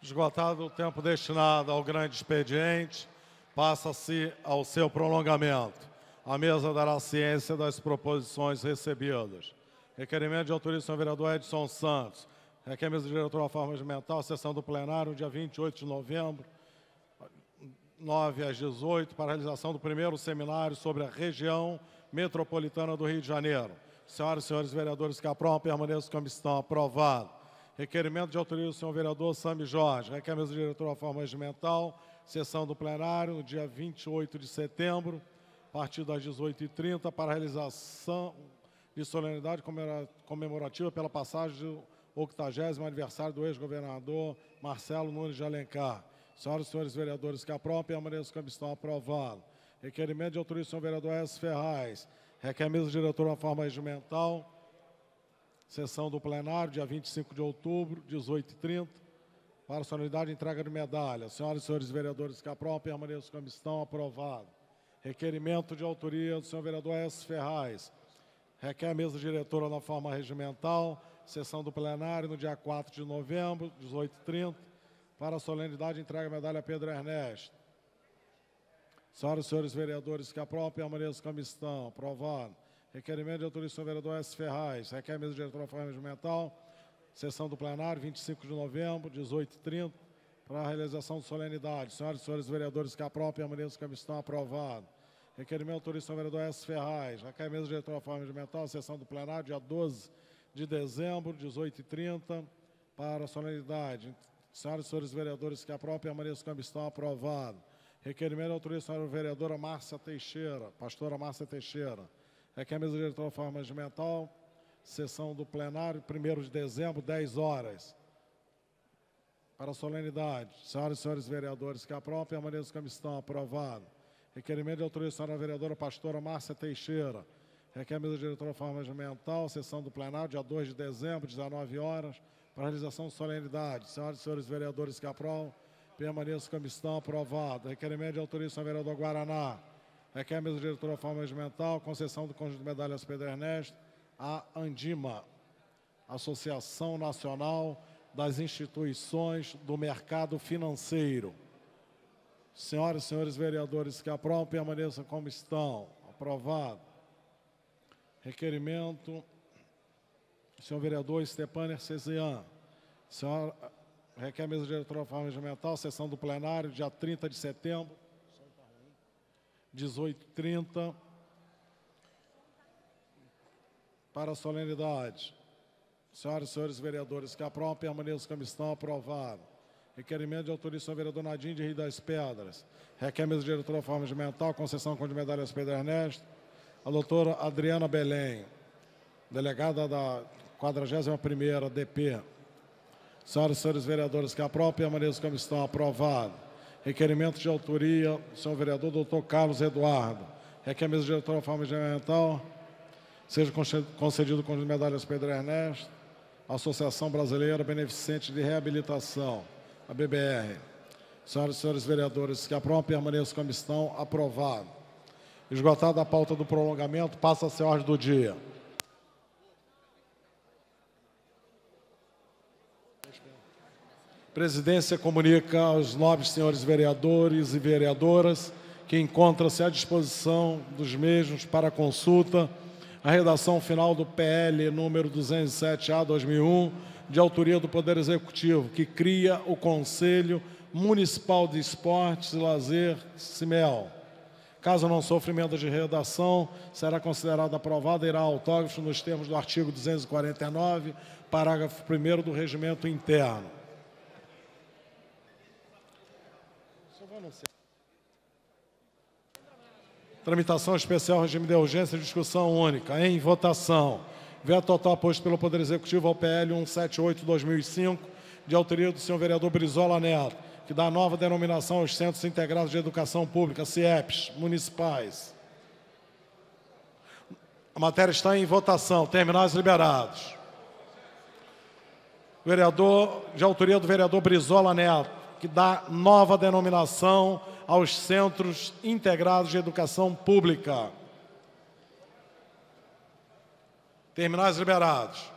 Esgotado o tempo destinado ao grande expediente, passa-se ao seu prolongamento. A mesa dará ciência das proposições recebidas. Requerimento de autorização do vereador Edson Santos Aqui a mesa diretora da forma regimental, sessão do plenário, dia 28 de novembro, 9 às 18, para a realização do primeiro seminário sobre a região metropolitana do Rio de Janeiro. Senhoras e senhores vereadores que aprovam, permaneçam como estão. Aprovado. Requerimento de autoria do senhor vereador Sami Jorge. Requer a mesa diretora da forma regimental, sessão do plenário, dia 28 de setembro, partir das 18h30, para a realização de solenidade comemorativa pela passagem do 80 aniversário do ex-governador Marcelo Nunes de Alencar. Senhoras e senhores vereadores que aprovam, permaneçam como estão aprovados. Requerimento de autorização do vereador S. Ferraz. Requer mesa diretora de forma regimental. Sessão do plenário, dia 25 de outubro, 18h30. Para a solenidade entrega de medalha. Senhoras e senhores vereadores que aprovam, permaneçam como estão aprovados. Requerimento de autoria do senhor vereador S. Ferraz. Requer a mesa diretora na forma regimental sessão do plenário no dia 4 de novembro, 18h30, para a solenidade entrega a medalha Pedro Ernesto. Senhoras e senhores vereadores que aprovam, permaneçam como estão. Aprovado. Requerimento de autorização do vereador S. Ferraz. Requer a mesa diretora da Forma Regimental. Sessão do plenário, 25 de novembro, 18h30, para a realização de solenidade. Senhoras e senhores vereadores que aprovam, permaneçam como estão. Aprovado. Requerimento de do vereador S. Ferraz. A mesa diretora da Forma Regimental. Sessão do plenário, dia 12 de dezembro, 18h30, para a solenidade. Senhoras e senhores vereadores que aprovam, permaneçam como estão, aprovado. Requerimento de autorização da vereadora Márcia Teixeira, pastora Márcia Teixeira. Requer a mesa diretora de forma regimental, sessão do plenário, 1 de dezembro, 10 horas. Para a solenidade, senhoras e senhores vereadores que aprovam, permaneçam como estão, aprovado. Requerimento de autorização da vereadora pastora Márcia Teixeira Requer a mesa diretora regimental, sessão do plenário, dia 2 de dezembro, 19 horas, para realização de solenidade. Senhoras e senhores vereadores que aprovam, permaneçam como estão, aprovado. Requerimento de autorização do vereador Guaraná. Requer a mesa diretora regimental, concessão do conjunto de medalhas Pedro Ernesto à Andima, Associação Nacional das Instituições do Mercado Financeiro. Senhoras e senhores vereadores que aprovam, permaneçam como estão. Aprovado. Requerimento, senhor vereador Stepan Ercesian. Senhora, requer a mesa diretora forma regimental, sessão do plenário, dia 30 de setembro, 18h30, para a solenidade. Senhoras e senhores vereadores que aprovam, permaneçam como estão, aprovado. Requerimento de autorização vereador Nadim de Rio das Pedras. Requer a mesa diretora de forma regimental, concessão com de medalhas Pedro Ernesto. A doutora Adriana Belém, delegada da 41ª DP. Senhoras e senhores vereadores que aprovam, permaneçam como estão, aprovado. Requerimento de autoria, senhor vereador doutor Carlos Eduardo. Requer a mesa diretora de forma regimental. Seja concedido com de medalhas Pedro Ernesto. Associação Brasileira Beneficente de Reabilitação, a BBR. Senhoras e senhores vereadores que aprovam, permaneçam como estão, aprovado. Esgotada a pauta do prolongamento, passa a ser ordem do dia. Presidência comunica aos nobres senhores vereadores e vereadoras que encontram-se à disposição dos mesmos para consulta a redação final do PL número 207A 2001, de autoria do Poder Executivo, que cria o Conselho Municipal de Esportes e Lazer, CIMEL. Caso não sofra emenda de redação, será considerada aprovada e irá autógrafo nos termos do artigo 249, parágrafo 1 do Regimento Interno. Tramitação especial, regime de urgência, discussão única. Em votação. Veto total posto pelo Poder Executivo ao PL 178-2005, de autoria do senhor vereador Brizola Neto, que dá nova denominação aos Centros Integrados de Educação Pública, CIEPs, municipais. A matéria está em votação. Terminais liberados. Vereador, de autoria do vereador Brizola Neto, que dá nova denominação aos Centros Integrados de Educação Pública. Terminais liberados.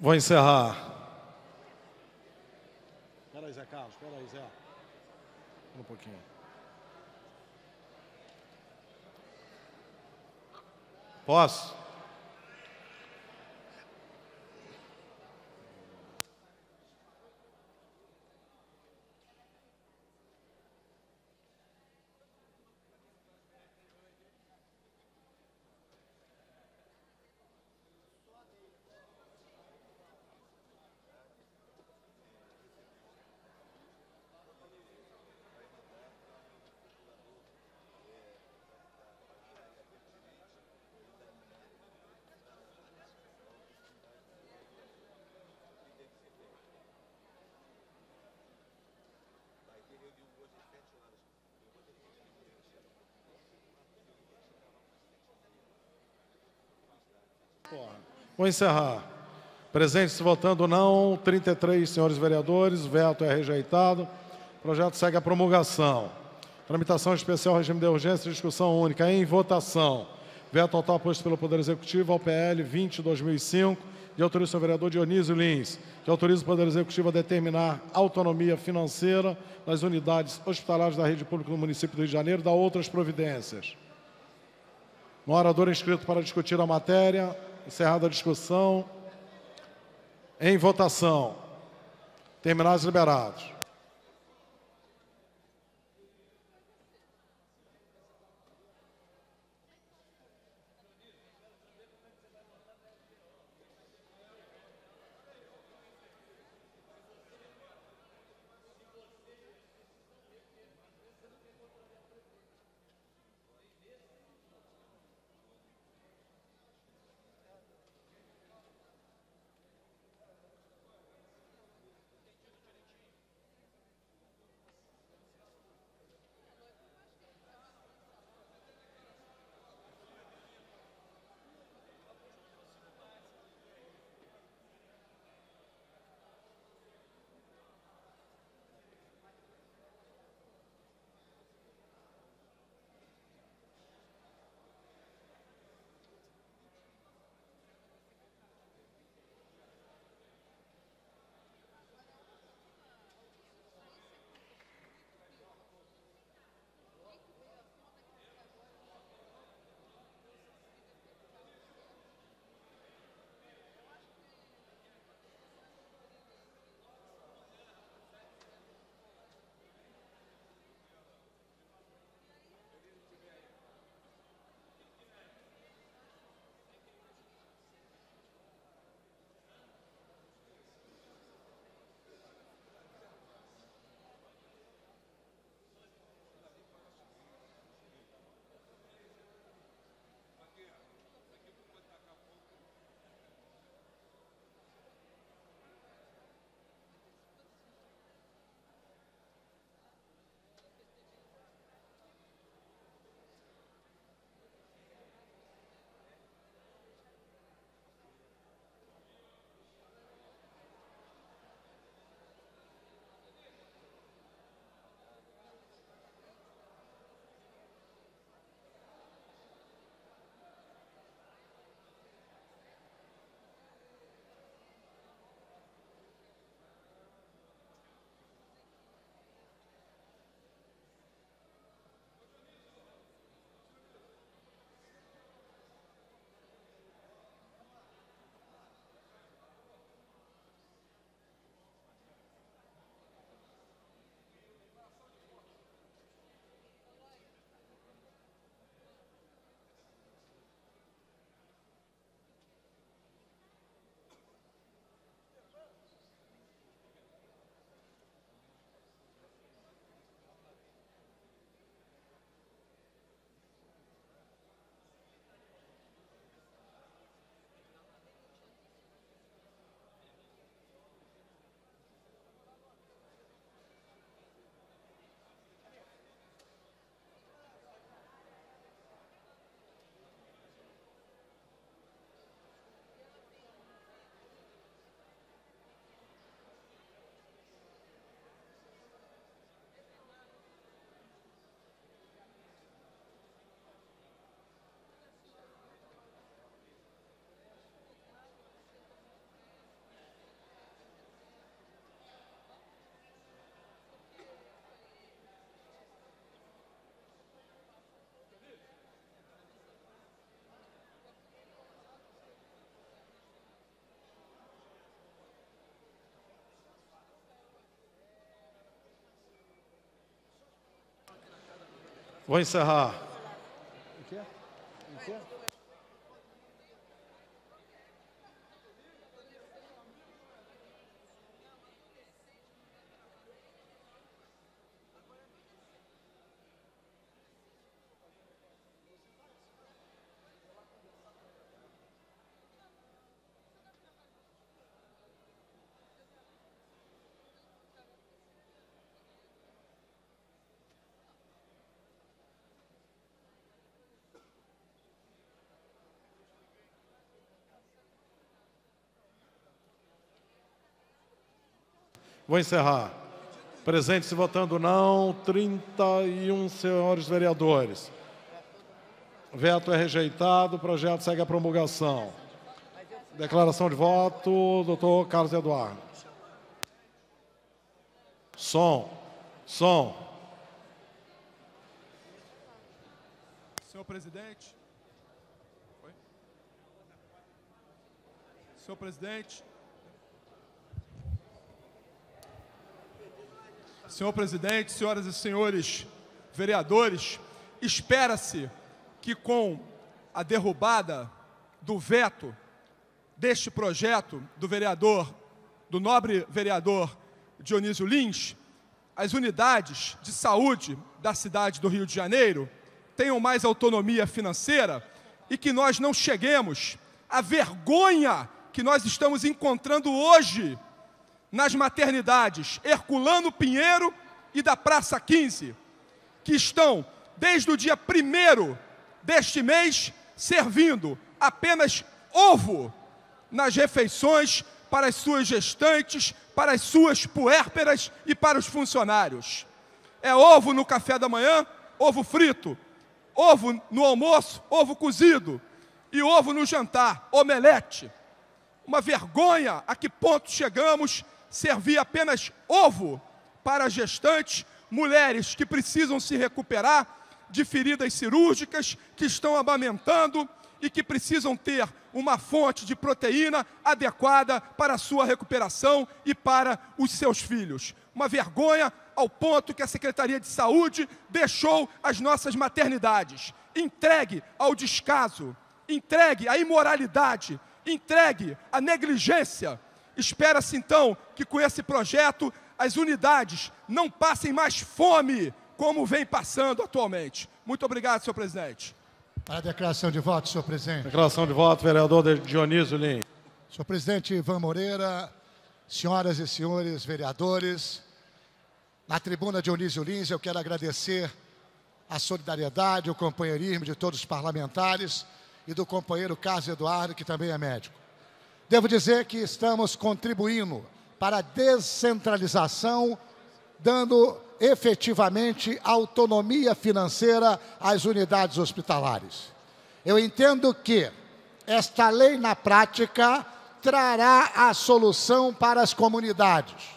Vou encerrar. Espera aí, Zé Carlos. Espera aí, Zé. Um pouquinho. Posso? Vou encerrar. Presentes votando não, 33 senhores vereadores, veto é rejeitado. O projeto segue a promulgação. Tramitação especial, regime de urgência, discussão única. Em votação. Veto total posto pelo Poder Executivo ao PL 20-2005, de o vereador Dionísio Lins, que autoriza o Poder Executivo a determinar autonomia financeira das unidades hospitalares da rede pública do município do Rio de Janeiro, da outras providências. No orador inscrito para discutir a matéria, encerrada a discussão. Em votação. Terminais liberados. Vou encerrar. Vou encerrar. Presente-se votando não, 31 senhores vereadores. Veto é rejeitado, o projeto segue a promulgação. Declaração de voto, doutor Carlos Eduardo. Som, som. Senhor presidente. Oi? Senhor presidente. Senhor presidente, senhoras e senhores vereadores, espera-se que com a derrubada do veto deste projeto do vereador, do nobre vereador Dionísio Lins, as unidades de saúde da cidade do Rio de Janeiro tenham mais autonomia financeira e que nós não cheguemos à vergonha que nós estamos encontrando hoje nas maternidades Herculano Pinheiro e da Praça 15, que estão, desde o dia 1 deste mês, servindo apenas ovo nas refeições para as suas gestantes, para as suas puérperas e para os funcionários. É ovo no café da manhã, ovo frito, ovo no almoço, ovo cozido e ovo no jantar, omelete. Uma vergonha a que ponto chegamos servir apenas ovo para gestantes, mulheres que precisam se recuperar de feridas cirúrgicas, que estão amamentando e que precisam ter uma fonte de proteína adequada para a sua recuperação e para os seus filhos. Uma vergonha ao ponto que a Secretaria de Saúde deixou as nossas maternidades entregue ao descaso, entregue à imoralidade, entregue à negligência Espera-se então que com esse projeto as unidades não passem mais fome, como vem passando atualmente. Muito obrigado, senhor presidente. Para a declaração de voto, senhor presidente. Declaração de voto, vereador Dionísio Lins. Senhor presidente Ivan Moreira, senhoras e senhores vereadores, na tribuna Dionísio Lins, eu quero agradecer a solidariedade, o companheirismo de todos os parlamentares e do companheiro Carlos Eduardo, que também é médico. Devo dizer que estamos contribuindo para a descentralização, dando efetivamente autonomia financeira às unidades hospitalares. Eu entendo que esta lei, na prática, trará a solução para as comunidades,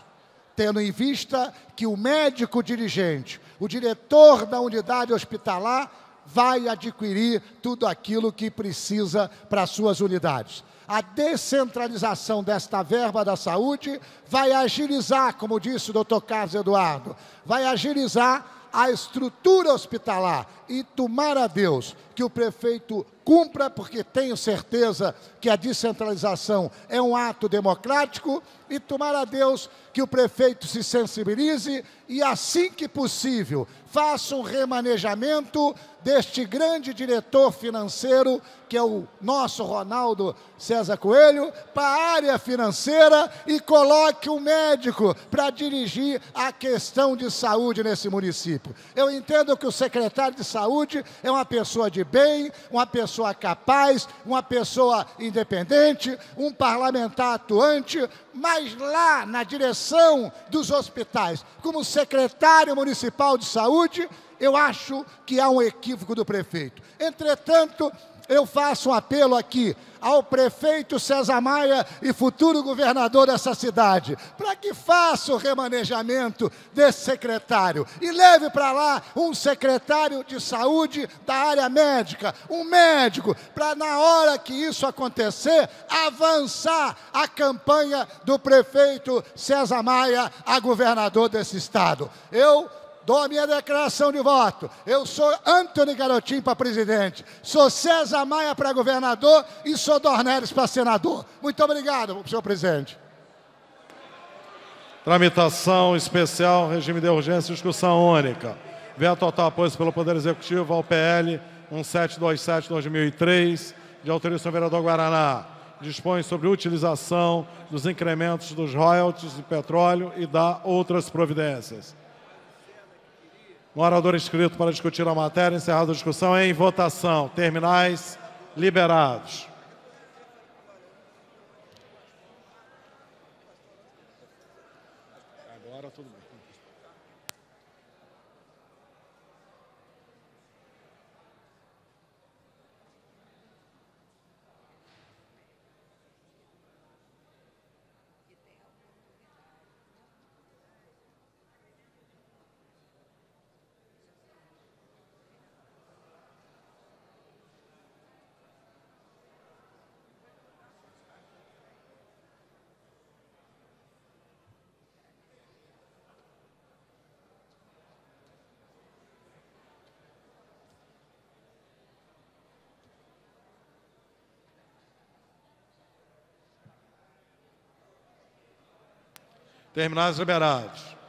tendo em vista que o médico dirigente, o diretor da unidade hospitalar, vai adquirir tudo aquilo que precisa para as suas unidades a descentralização desta verba da saúde vai agilizar, como disse o doutor Carlos Eduardo, vai agilizar a estrutura hospitalar. E tomar a Deus que o prefeito cumpra, porque tenho certeza que a descentralização é um ato democrático, e tomar a Deus que o prefeito se sensibilize e, assim que possível, faça um remanejamento deste grande diretor financeiro, que é o nosso Ronaldo César Coelho, para a área financeira e coloque um médico para dirigir a questão de saúde nesse município. Eu entendo que o secretário de saúde é uma pessoa de bem, uma pessoa capaz, uma pessoa independente, um parlamentar atuante, mas lá na direção dos hospitais, como secretário municipal de saúde, eu acho que há um equívoco do prefeito. Entretanto, eu faço um apelo aqui ao prefeito César Maia e futuro governador dessa cidade, para que faça o remanejamento desse secretário e leve para lá um secretário de saúde da área médica, um médico, para na hora que isso acontecer, avançar a campanha do prefeito César Maia a governador desse estado. Eu Dou a minha declaração de voto. Eu sou Antônio Garotinho para presidente. Sou César Maia para governador e sou Dornelles para senador. Muito obrigado, senhor presidente. Tramitação especial, regime de urgência, discussão única. Veto total apoio pelo Poder Executivo ao PL 1727-2003, de autorização do vereador Guaraná. Dispõe sobre utilização dos incrementos dos royalties de petróleo e dá outras providências. Um orador inscrito para discutir a matéria. Encerrada a discussão em votação. Terminais liberados. Terminais liberados.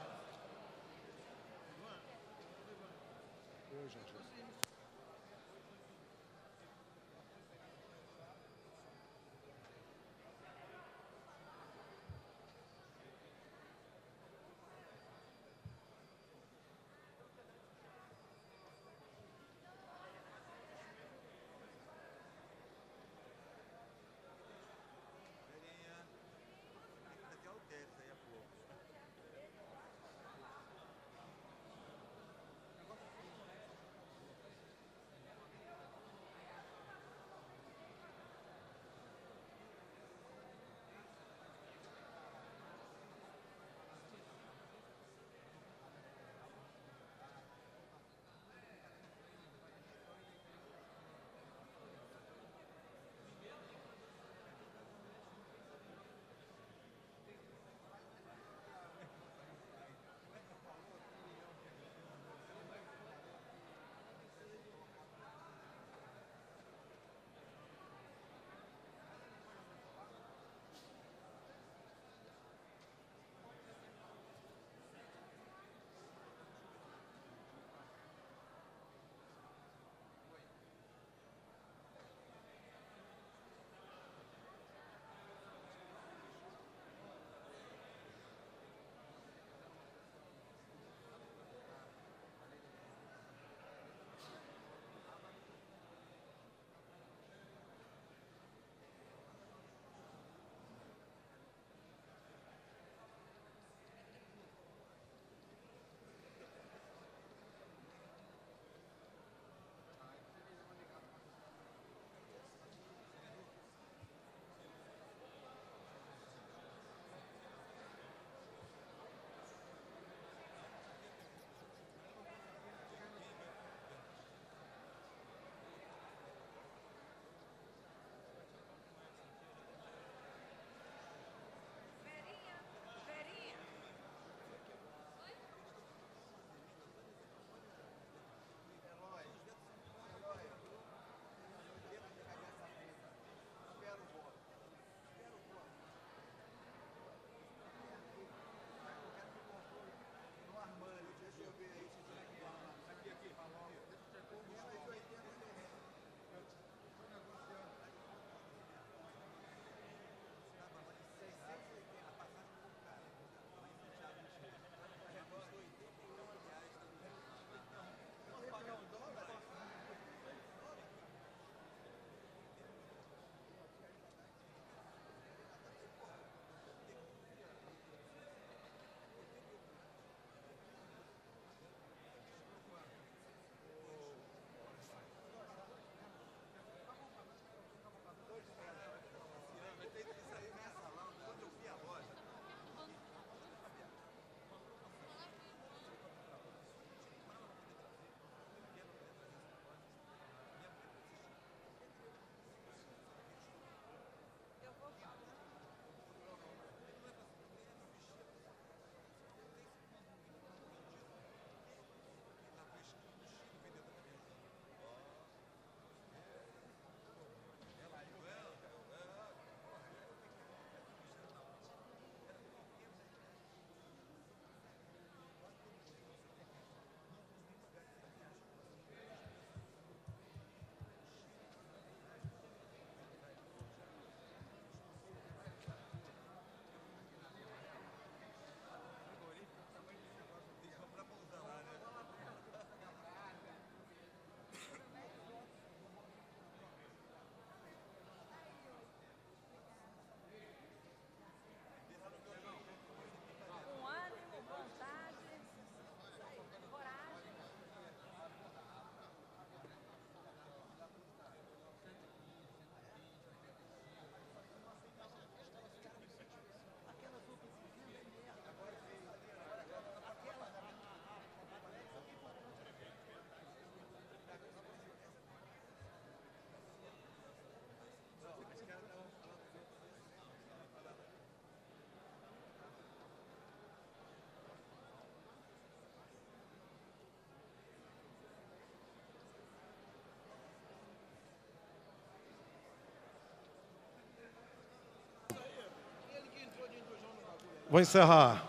Vou encerrar.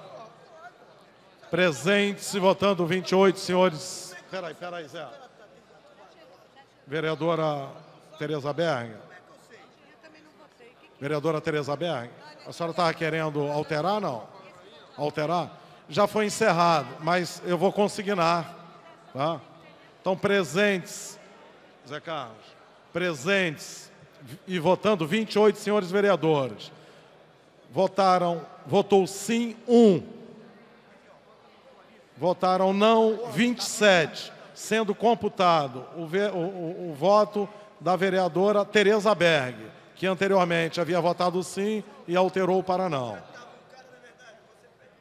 Presentes e votando 28 senhores. Peraí, peraí, Zé. Vereadora Tereza Berg. Vereadora Tereza Berg. A senhora estava querendo alterar, não? Alterar? Já foi encerrado, mas eu vou consignar. Tá? Então, presentes, Zé Carlos, presentes e votando 28 senhores vereadores. Votaram, votou sim, um. Votaram não, 27, sendo computado o, o- o- voto da vereadora Tereza Berg, que anteriormente havia votado sim e alterou para não.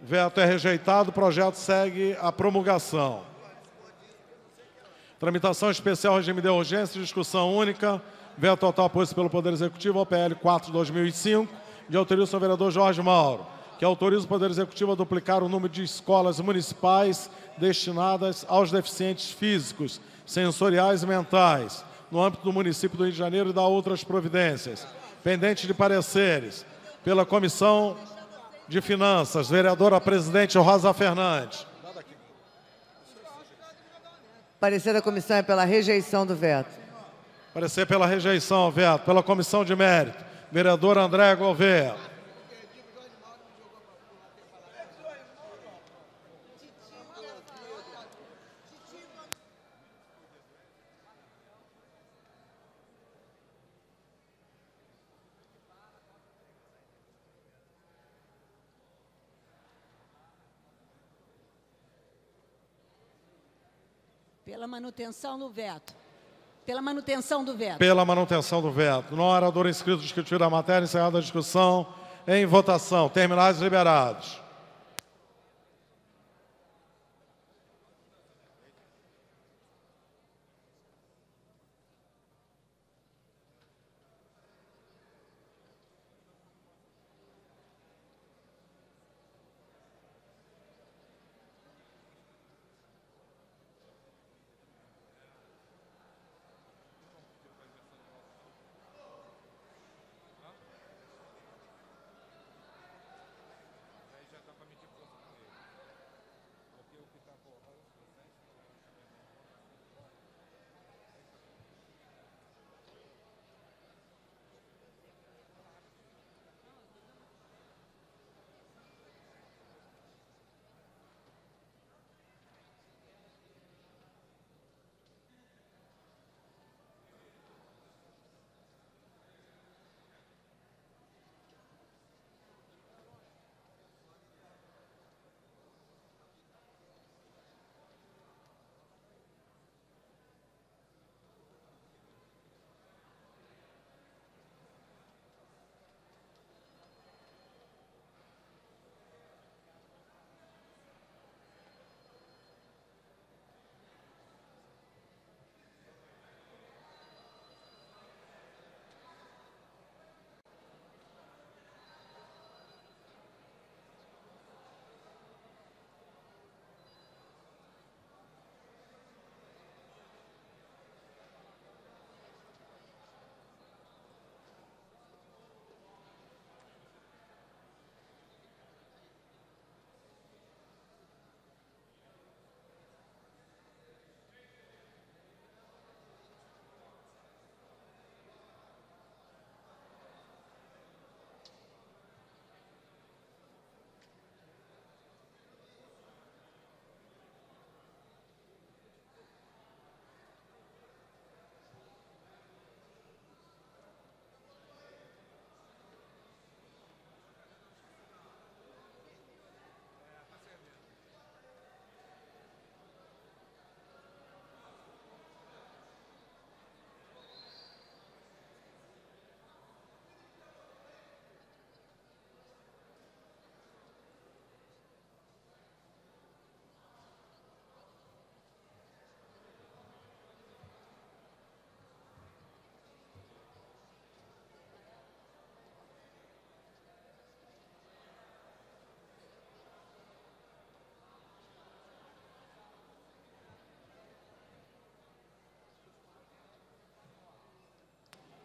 O veto é rejeitado, o projeto segue a promulgação. Tramitação especial, regime de urgência, discussão única, veto total posto pelo Poder Executivo ao PL 4 de 2005, de autoriza o vereador Jorge Mauro, que autoriza o Poder Executivo a duplicar o número de escolas municipais destinadas aos deficientes físicos, sensoriais e mentais, no âmbito do município do Rio de Janeiro e dá outras providências. Pendente de pareceres, pela Comissão de Finanças, vereadora presidente Rosa Fernandes. Parecer da comissão é pela rejeição do veto. Parecer pela rejeição, veto. Pela comissão de mérito, vereador André Gouveia. Pela manutenção do veto. Pela manutenção do veto. Pela manutenção do veto. Não há orador inscrito discutir a matéria, encerrada a discussão. Em votação. Terminais liberados.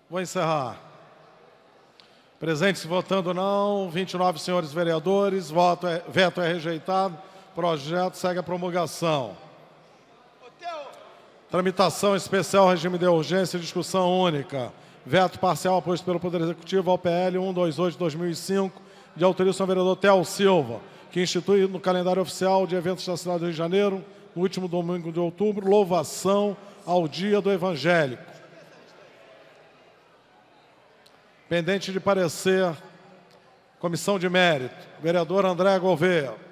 Vou encerrar. Presentes votando não, 29 senhores vereadores, voto é, veto é rejeitado, projeto segue a promulgação. Tramitação especial, regime de urgência discussão única. Veto parcial posto pelo Poder Executivo ao PL 128 de 2005, de autoria do vereador Tel Silva, que institui no calendário oficial de eventos da cidade do Rio de Janeiro, no último domingo de outubro, louvação ao dia do evangélico. Pendente de parecer, comissão de mérito, vereador André Gouveia.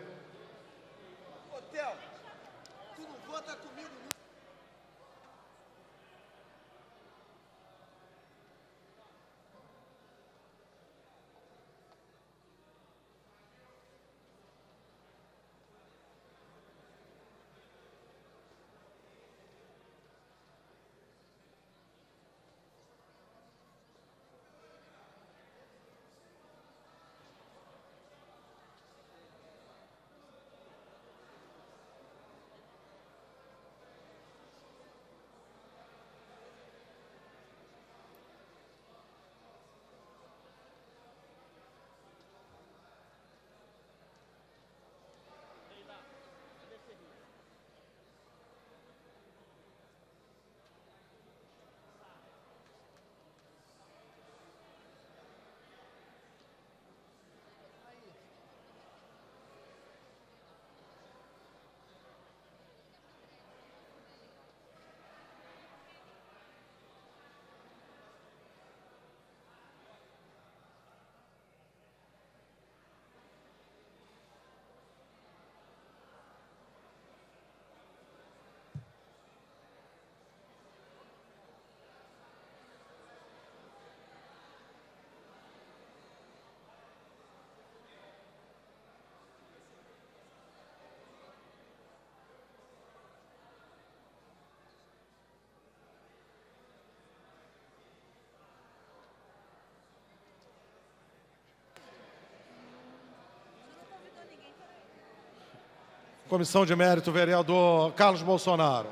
Comissão de mérito, vereador Carlos Bolsonaro.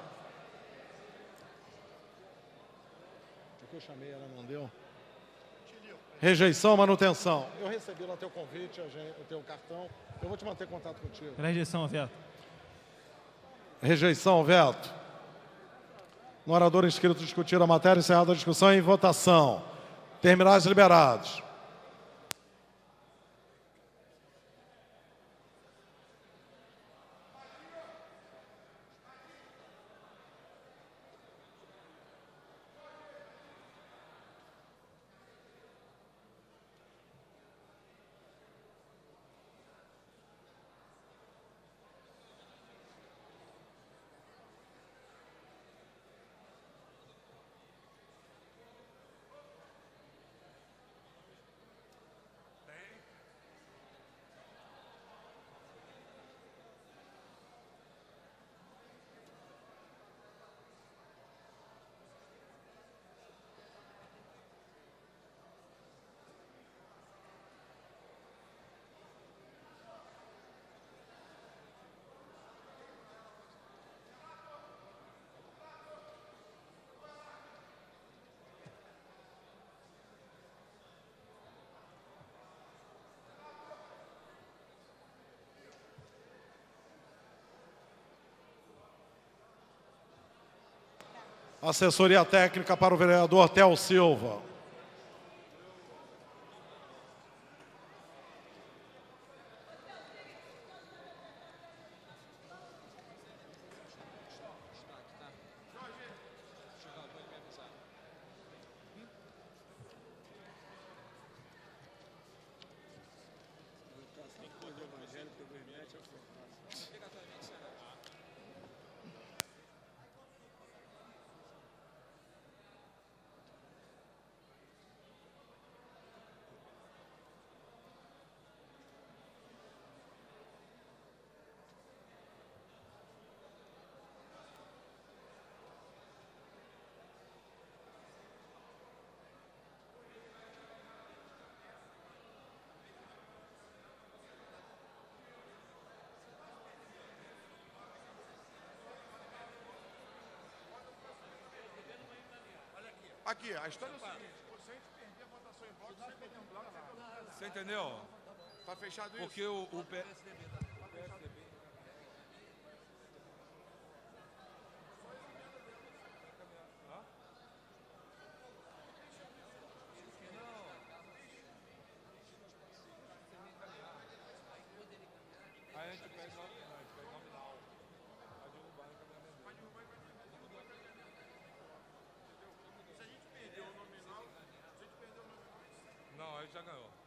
Eu chamei, ela não deu. Rejeição, manutenção. Eu recebi lá teu convite, o teu cartão. Eu vou te manter contato contigo. Rejeição, veto. Rejeição, veto. No orador inscrito discutir a matéria, encerrada a discussão em votação. Terminais liberados. Assessoria técnica para o vereador Tel Silva. Aqui, a história é o seguinte: se a gente perder a votação em bloco, você contemplar Você entendeu? Tá fechado isso? Porque o, o P- Aí a gente pede nominal, a gente pede nominal. Vai derrubar no encaminhamento. Se a gente perdeu o nominal, se a gente perdeu o nominal. Não, a gente já ganhou.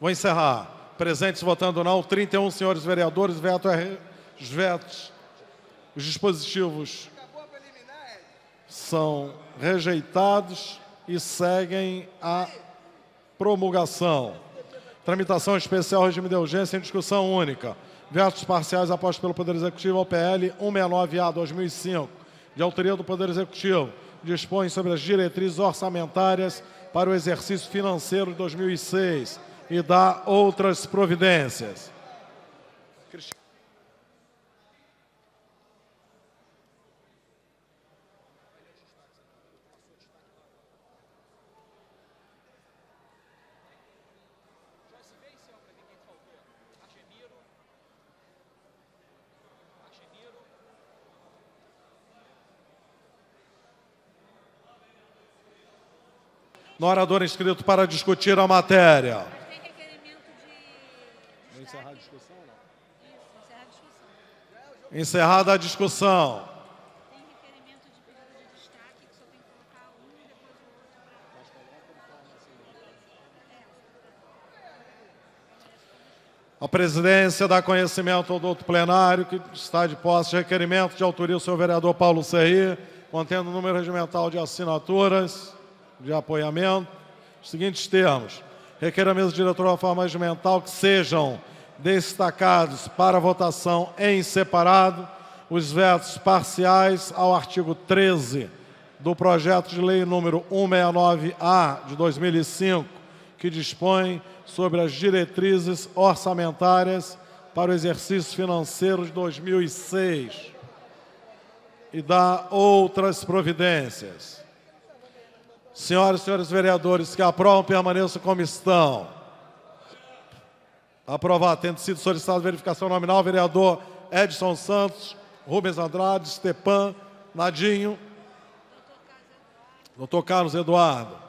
Vou encerrar. Presentes votando não, 31 senhores vereadores, veto é os vetos, os dispositivos são rejeitados e seguem a promulgação. Tramitação especial, regime de urgência em discussão única. Vetos parciais apostos pelo Poder Executivo ao PL 169A 2005, de autoria do Poder Executivo, dispõe sobre as diretrizes orçamentárias para o exercício financeiro de 2006 e dá outras providências. No orador inscrito para discutir a matéria. Encerrada a discussão. A presidência dá conhecimento ao doutor plenário que está de posse de requerimento de autoria do senhor vereador Paulo Serri, contendo o número regimental de assinaturas de apoiamento. Os seguintes termos. Requer a mesa diretora de forma regimental que sejam destacados para votação em separado os vetos parciais ao artigo 13 do projeto de lei número 169A de 2005, que dispõe sobre as diretrizes orçamentárias para o exercício financeiro de 2006 e dá outras providências. Senhoras e senhores vereadores que aprovam, permaneçam como estão. Aprovado. Tendo sido solicitada verificação nominal, vereador Edson Santos, Rubens Andrade, Stepan, Nadinho, doutor Carlos Eduardo.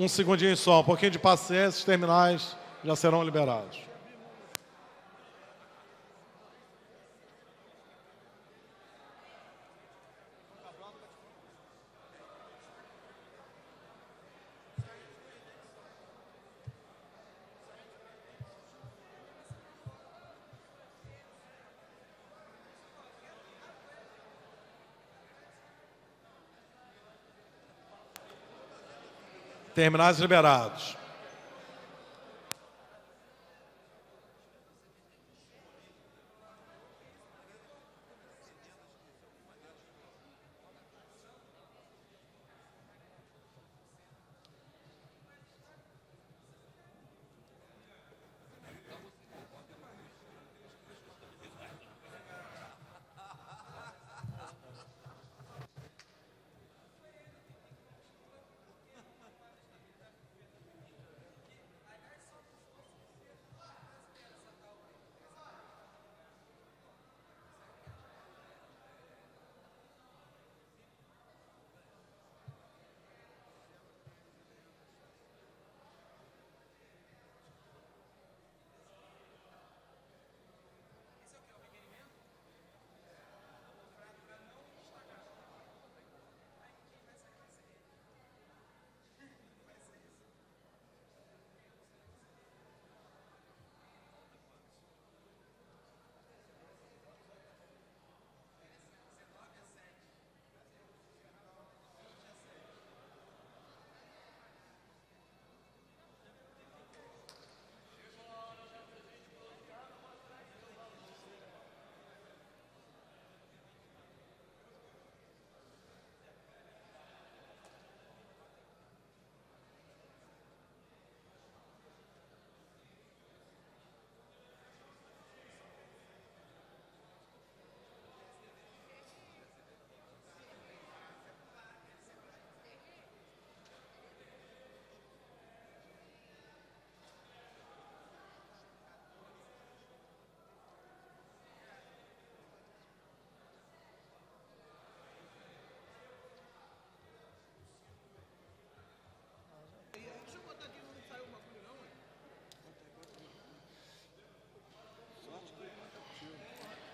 Um segundinho só, um pouquinho de paciência, os terminais já serão liberados. Terminais liberados.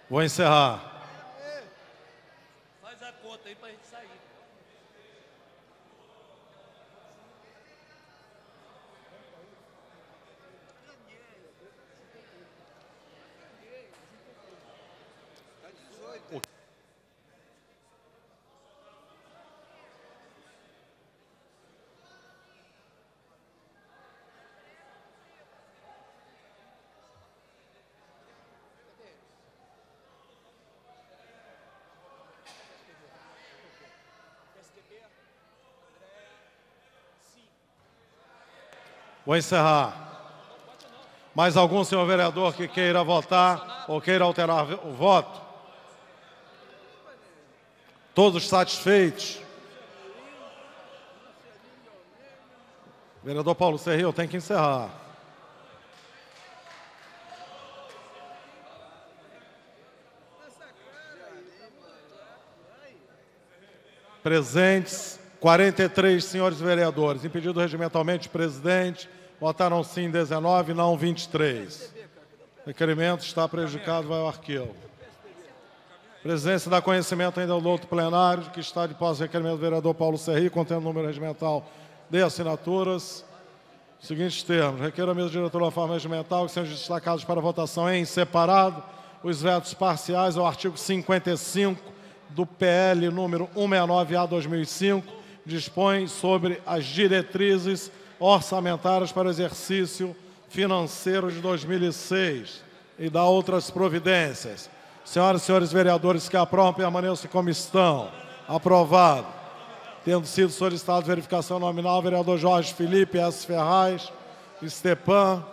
Vou encerrar. Vou encerrar. Mais algum senhor vereador que queira votar ou queira alterar o voto? Todos satisfeitos? Vereador Paulo Serril, tem que encerrar. Presentes, 43 senhores vereadores. Impedido regimentalmente, presidente. Votaram sim 19, não 23. O requerimento está prejudicado, vai ao arquivo. Presidência dá conhecimento ainda ao outro plenário, que está de posse requerimento do vereador Paulo Serri, contendo o número regimental de assinaturas. Seguintes termos. Requer a mesa diretora da forma regimental que sejam destacados para votação em separado os vetos parciais ao artigo 55 do PL número 169A 2005, dispõe sobre as diretrizes orçamentárias para o exercício financeiro de 2006 e dá outras providências. Senhoras e senhores vereadores que aprovam, permaneçam como estão. Aprovado. Tendo sido solicitado verificação nominal, vereador Jorge Felipe S. Ferraz, Stepan,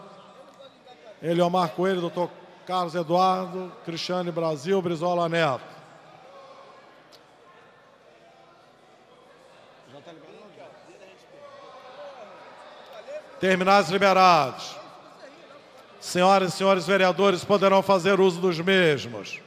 Eliomar Coelho, doutor Carlos Eduardo, Cristiane Brasil, Brizola Neto. Terminais liberados. Senhoras e senhores vereadores poderão fazer uso dos mesmos.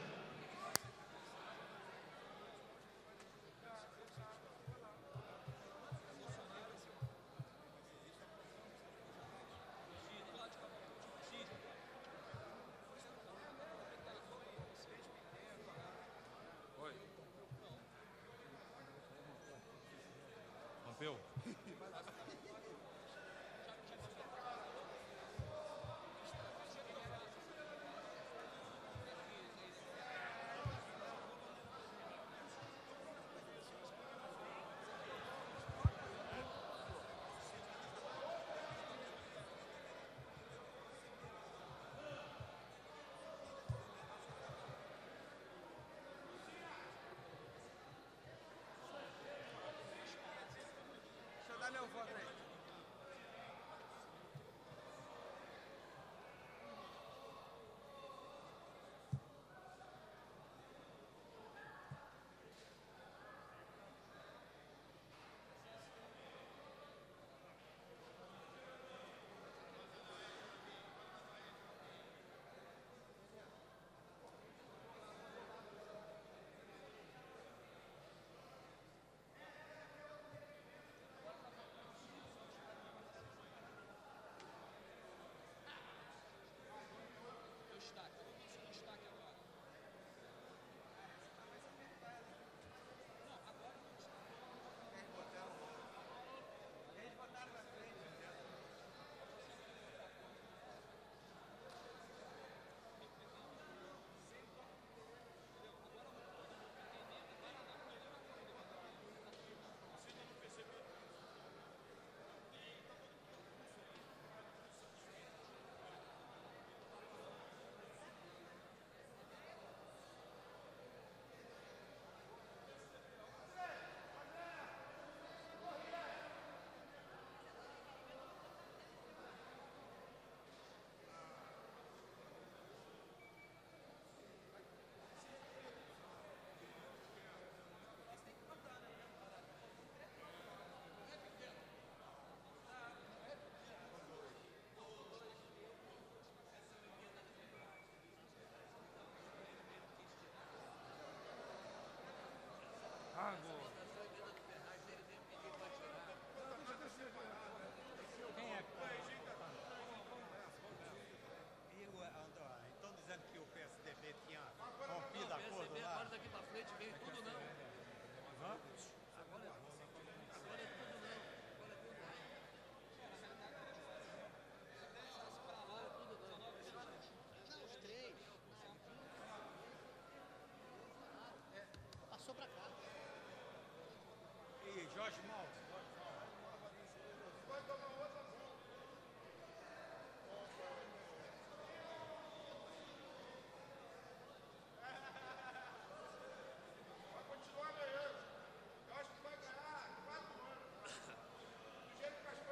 Jorge Mal.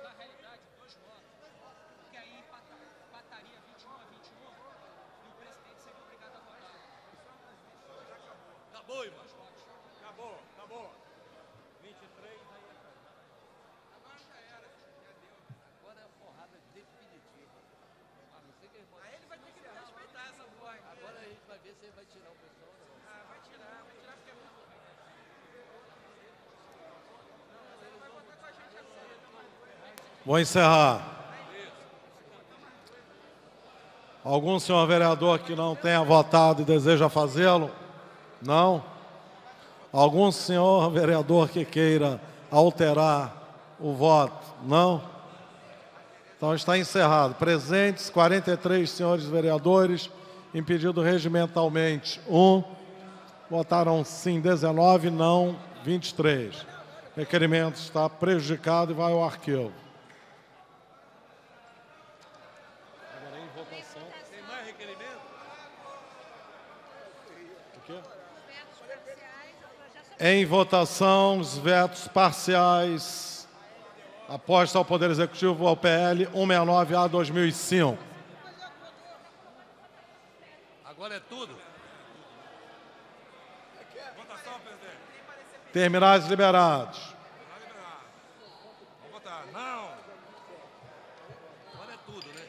Na realidade, dois votos. Porque aí empata- empataria 21 a 21 e o presidente seria obrigado a votar. Acabou, irmão. Acabou, acabou. 23 aí. Agora já era. Já deu. Agora é porrada definitiva. A não ser que ele Aí ele vai ter que respeitar essa porra aqui. Agora vai ver se ele vai tirar o pessoal ou não. Ah, vai tirar, vai tirar porque é muito. Não, ele vai votar com a gente assim. Vou encerrar. Algum senhor vereador que não tenha votado e deseja fazê-lo? Não? Algum senhor vereador que queira alterar o voto? Não? Então está encerrado. Presentes 43 senhores vereadores, impedido regimentalmente um. Votaram sim 19, não 23. Requerimento está prejudicado e vai ao arquivo. Requerimento? Em votação, os vetos parciais. Aposta ao Poder Executivo ao PL 169A 2005. Agora é tudo. Votação, presidente. Terminais liberados. Vamos votar. Não. Agora é tudo, né?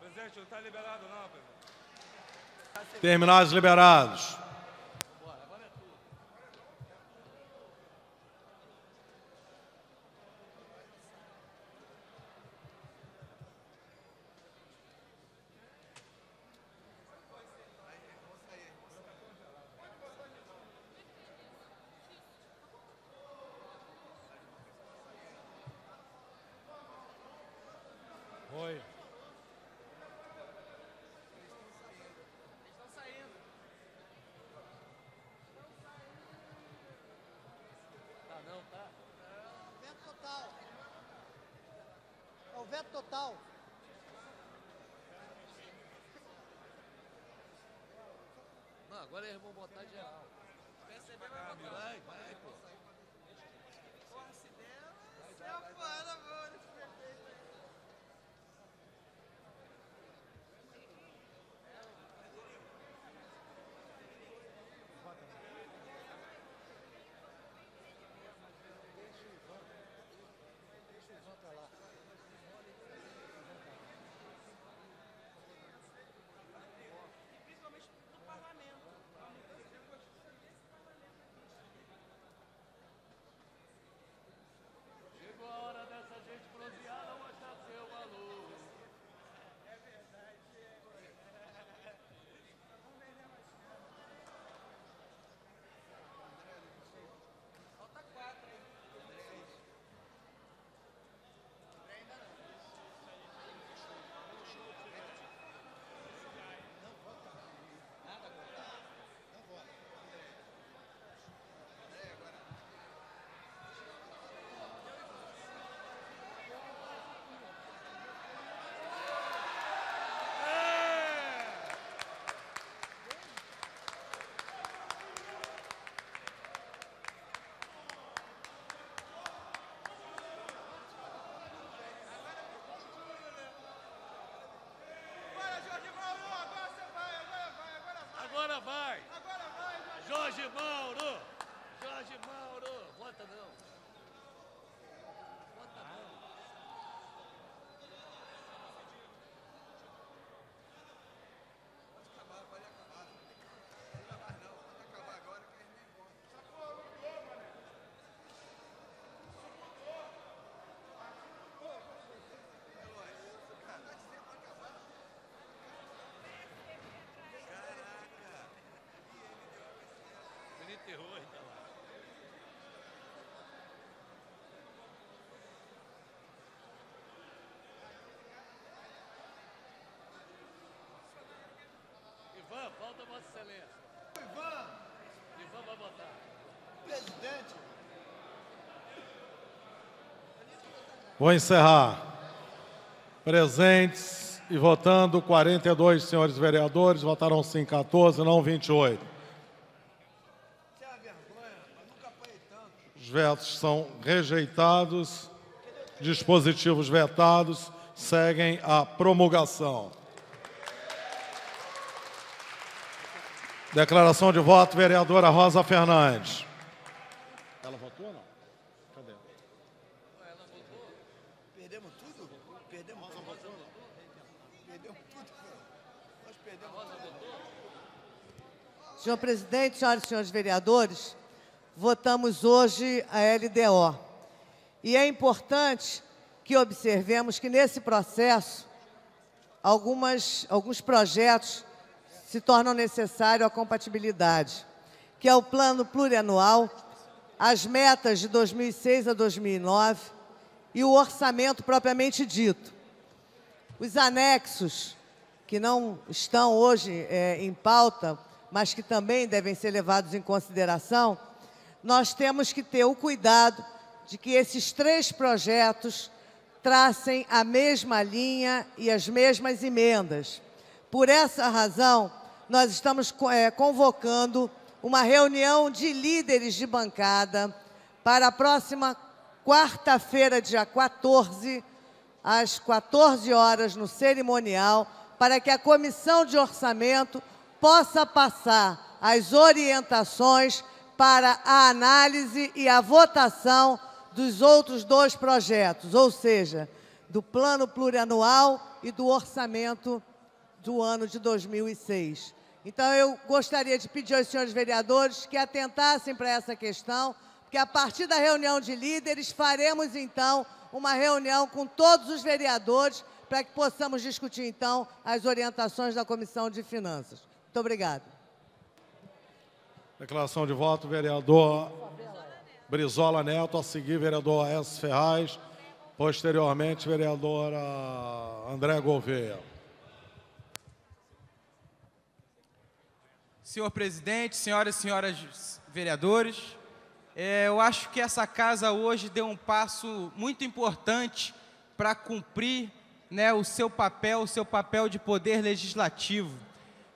Presidente, não está liberado não, presidente. Terminais liberados. Oi. Tá não, tá? Veto total. É o veto total. Não, agora eles vão botar geral. Vai. Vai, vai, pô. Porra, se der, você é foda, mano. esse prefeito aí. Principalmente no parlamento. A mudança de Constituição desse parlamento. Chegou a hora dessa gente bronzeada mostrar seu valor. É verdade. Falta quatro aí. Agora, Jorge Mauro, agora você vai, agora vai, agora vai. Agora vai! Jorge Mauro! Jorge Mauro! Vota não. Ivan, falta Vossa Excelência. Ivan! Ivan vai votar. Presidente. Vou encerrar. Presentes e votando 42 senhores vereadores, votaram sim 14, não 28. Os vetos são rejeitados, dispositivos vetados seguem a promulgação. Declaração de voto, vereadora Rosa Fernandes. Ela votou ou não? Cadê? Perdemos tudo? Perdemos tudo. Perdemos tudo. Nós perdemos Senhor presidente, senhoras e senhores vereadores, votamos hoje a LDO. E é importante que observemos que nesse processo algumas, alguns projetos se tornam necessário a compatibilidade, que é o plano plurianual, as metas de 2006 a 2009 e o orçamento propriamente dito. Os anexos, que não estão hoje é, em pauta, mas que também devem ser levados em consideração, nós temos que ter o cuidado de que esses três projetos tracem a mesma linha e as mesmas emendas. Por essa razão, nós estamos é, convocando uma reunião de líderes de bancada para a próxima quarta-feira, dia 14, às 14 horas, no cerimonial, para que a Comissão de Orçamento possa passar as orientações para a análise e a votação dos outros dois projetos, ou seja, do Plano Plurianual e do Orçamento do ano de 2006. Então, eu gostaria de pedir aos senhores vereadores que atentassem para essa questão, porque a partir da reunião de líderes faremos, então, uma reunião com todos os vereadores para que possamos discutir, então, as orientações da Comissão de Finanças. Muito obrigada. Declaração de voto, vereador Brizola Neto, a seguir, vereador S. Ferraz, posteriormente, vereadora André Gouveia. Senhor presidente, senhoras e senhores vereadores, é, eu acho que essa casa hoje deu um passo muito importante para cumprir né, o seu papel, o seu papel de poder legislativo.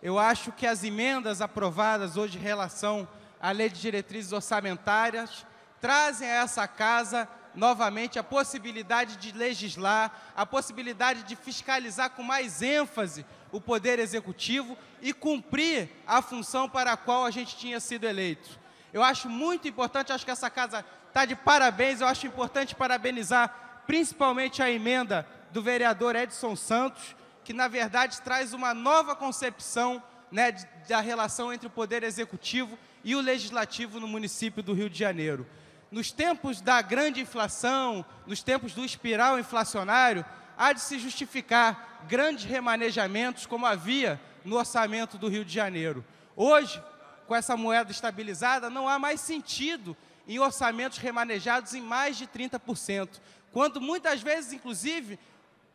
Eu acho que as emendas aprovadas hoje em relação à Lei de Diretrizes Orçamentárias trazem a essa casa novamente a possibilidade de legislar, a possibilidade de fiscalizar com mais ênfase o Poder Executivo e cumprir a função para a qual a gente tinha sido eleito. Eu acho muito importante, acho que essa casa está de parabéns, eu acho importante parabenizar principalmente a emenda do vereador Edson Santos, que na verdade traz uma nova concepção né, da relação entre o Poder Executivo e o Legislativo no município do Rio de Janeiro. Nos tempos da grande inflação, nos tempos do espiral inflacionário, há de se justificar grandes remanejamentos como havia no orçamento do Rio de Janeiro. Hoje, com essa moeda estabilizada, não há mais sentido em orçamentos remanejados em mais de 30%, quando muitas vezes, inclusive,